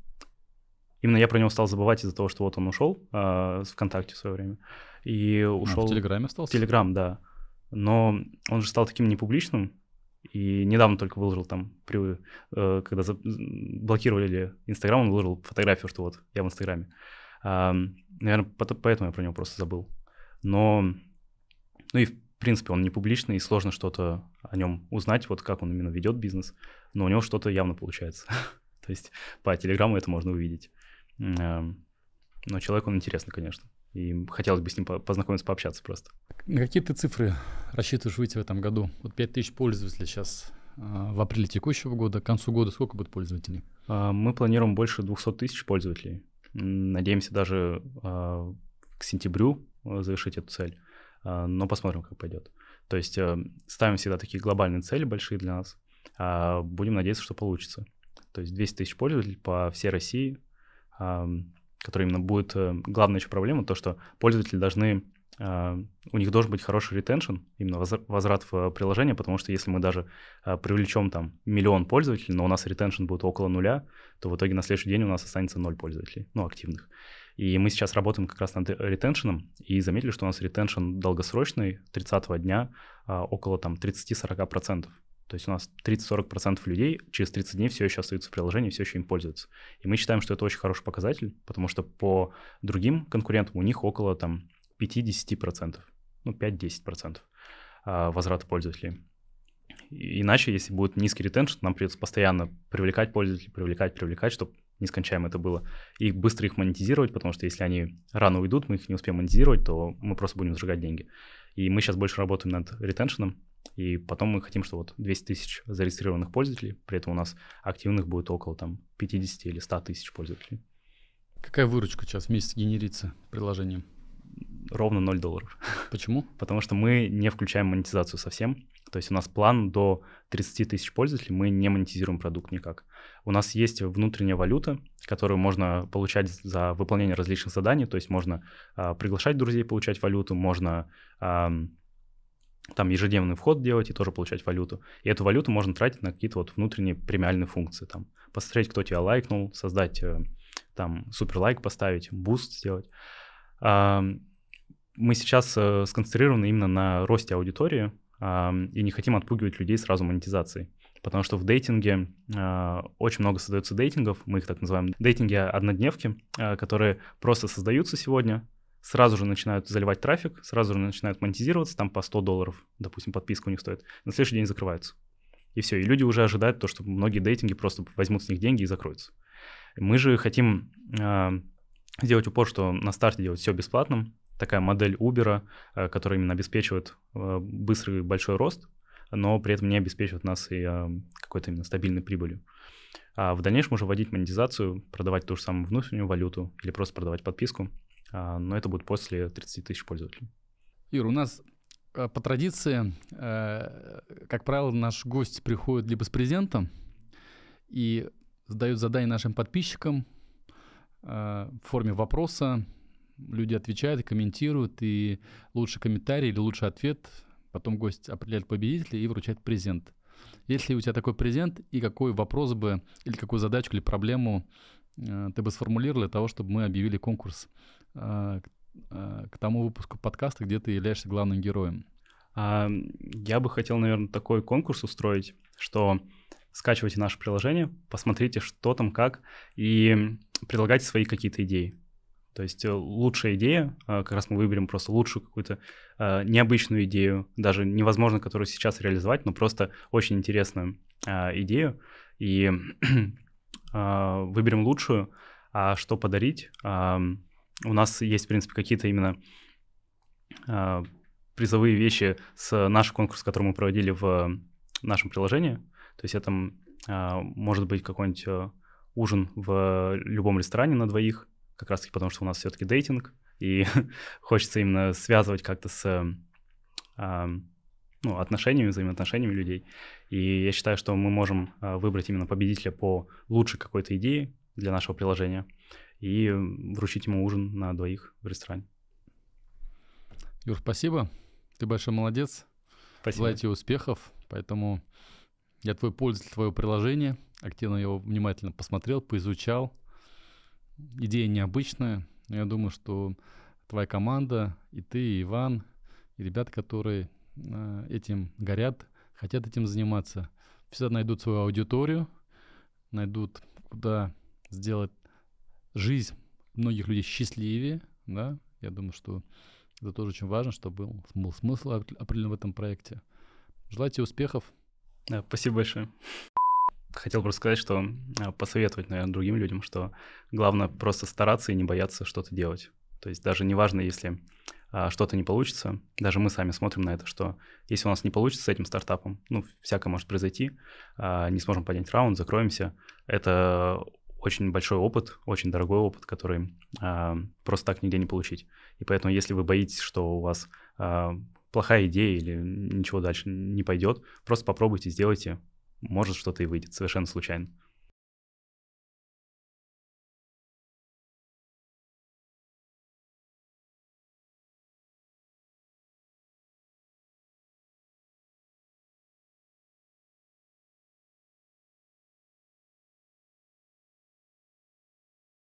S1: именно я про него стал забывать из-за того, что вот он ушел э, с ВКонтакте в свое время и ушел. А,
S2: в Телеграме остался.
S1: В Телеграм, да но он же стал таким непубличным, и недавно только выложил там, при, э, когда за, блокировали Инстаграм, он выложил фотографию, что вот я в Инстаграме. А, наверное, поэтому я про него просто забыл. Но, ну и в принципе он не публичный, и сложно что-то о нем узнать, вот как он именно ведет бизнес, но у него что-то явно получается. То есть по Телеграму это можно увидеть. Но человек он интересный, конечно. И хотелось бы с ним познакомиться, пообщаться просто.
S2: На какие ты цифры рассчитываешь выйти в этом году? Вот 5000 пользователей сейчас а, в апреле текущего года. К концу года сколько будет пользователей?
S1: А, мы планируем больше 200 тысяч пользователей. Надеемся даже а, к сентябрю завершить эту цель. Но посмотрим, как пойдет. То есть ставим всегда такие глобальные цели большие для нас. Будем надеяться, что получится. То есть 200 тысяч пользователей по всей России которая именно будет... Э, главная еще проблема, то, что пользователи должны Uh, у них должен быть хороший ретеншн, именно возврат в приложение, потому что если мы даже uh, привлечем там миллион пользователей, но у нас ретеншн будет около нуля, то в итоге на следующий день у нас останется ноль пользователей, ну, активных. И мы сейчас работаем как раз над ретеншеном, и заметили, что у нас ретеншн долгосрочный, 30-го дня, uh, около там 30-40%. То есть у нас 30-40% людей через 30 дней все еще остаются в приложении, все еще им пользуются. И мы считаем, что это очень хороший показатель, потому что по другим конкурентам у них около там 5-10%, ну 5-10% а, возврата пользователей. Иначе, если будет низкий ретеншн, нам придется постоянно привлекать пользователей, привлекать, привлекать, чтобы нескончаемо это было, и быстро их монетизировать, потому что если они рано уйдут, мы их не успеем монетизировать, то мы просто будем сжигать деньги. И мы сейчас больше работаем над ретеншеном, и потом мы хотим, что вот 200 тысяч зарегистрированных пользователей, при этом у нас активных будет около там 50 или 100 тысяч пользователей.
S2: Какая выручка сейчас в месяц генерится приложением?
S1: Ровно 0 долларов.
S2: Почему?
S1: Потому что мы не включаем монетизацию совсем. То есть у нас план до 30 тысяч пользователей, мы не монетизируем продукт никак. У нас есть внутренняя валюта, которую можно получать за выполнение различных заданий. То есть можно а, приглашать друзей получать валюту, можно а, там ежедневный вход делать и тоже получать валюту. И эту валюту можно тратить на какие-то вот внутренние премиальные функции. Там, посмотреть, кто тебя лайкнул, создать э, там super like поставить, boost сделать. Мы сейчас э, сконцентрированы именно на росте аудитории и не хотим отпугивать людей сразу монетизацией. Потому что в dating е э, очень много создается dating ов, мы их так называем dating и однодневки, которые просто создаются сегодня, сразу же начинают заливать трафик, сразу же начинают монетизироваться, там по 100 долларов, допустим, подписка у них стоит, на следующий день закрываются. И все, и люди уже ожидают то, что многие дейтинги просто возьмут с них деньги и закроются. Мы же хотим э, сделать упор, что на старте делать все бесплатным, такая модель Uber, э, которая именно обеспечивает э, быстрый большой рост, но при этом не обеспечивает нас и э, какой-то именно стабильной прибылью. А в дальнейшем уже вводить монетизацию, продавать ту же самую внутреннюю валюту или просто продавать подписку, но это будет после 30 тысяч пользователей.
S2: Ир, у нас э, по традиции, э, как правило, наш гость приходит либо с презентом и задает задание нашим подписчикам э, в форме вопроса. Люди отвечают, комментируют, и лучший комментарий или лучший ответ потом гость определяет победителя и вручает презент. Если у тебя такой презент, и какой вопрос бы, или какую задачку, или проблему ты бы сформулировал для того, чтобы мы объявили конкурс а, а, к тому выпуску подкаста, где ты являешься главным героем?
S1: А, я бы хотел, наверное, такой конкурс устроить, что скачивайте наше приложение, посмотрите, что там, как, и предлагайте свои какие-то идеи. То есть э, лучшая идея, как раз мы выберем просто лучшую какую-то необычную идею, даже невозможно, которую сейчас реализовать, но просто очень интересную идею, и выберем лучшую, а что подарить, у нас есть, в принципе, какие-то именно э, призовые вещи с нашего конкурса, который мы проводили в нашем приложении. То есть это может быть какой-нибудь э, ужин в любом ресторане на двоих, как раз-таки потому, что у нас все-таки дейтинг, и хочется именно связывать как-то с ну, отношениями, взаимоотношениями людей. И я считаю, что мы можем э, выбрать именно победителя по лучшей какой-то идее для нашего приложения и вручить ему ужин на двоих в ресторане.
S2: Юр, спасибо. Ты большой молодец.
S1: Спасибо.
S2: Желаю тебе успехов. Поэтому я твой пользователь твоего приложения. Активно его внимательно посмотрел, поизучал. Идея необычная. Но я думаю, что твоя команда, и ты, и Иван, и ребята, которые этим горят, хотят этим заниматься, всегда найдут свою аудиторию, найдут, куда сделать жизнь многих людей счастливее, да, я думаю, что это тоже очень важно, чтобы был, был смысл определен в этом проекте. Желаю тебе успехов.
S1: Да, спасибо большое. Хотел просто сказать, что а, посоветовать, наверное, другим людям, что главное просто стараться и не бояться что-то делать. То есть даже неважно, если что-то не получится, даже мы сами смотрим на это, что если у нас не получится с этим стартапом, ну, всякое может произойти, а, не сможем поднять раунд, закроемся, это очень большой опыт, очень дорогой опыт, который э, просто так нигде не получить. И поэтому, если вы боитесь, что у вас плохая идея или ничего дальше не пойдет, просто попробуйте, сделайте, может что-то и выйдет совершенно случайно.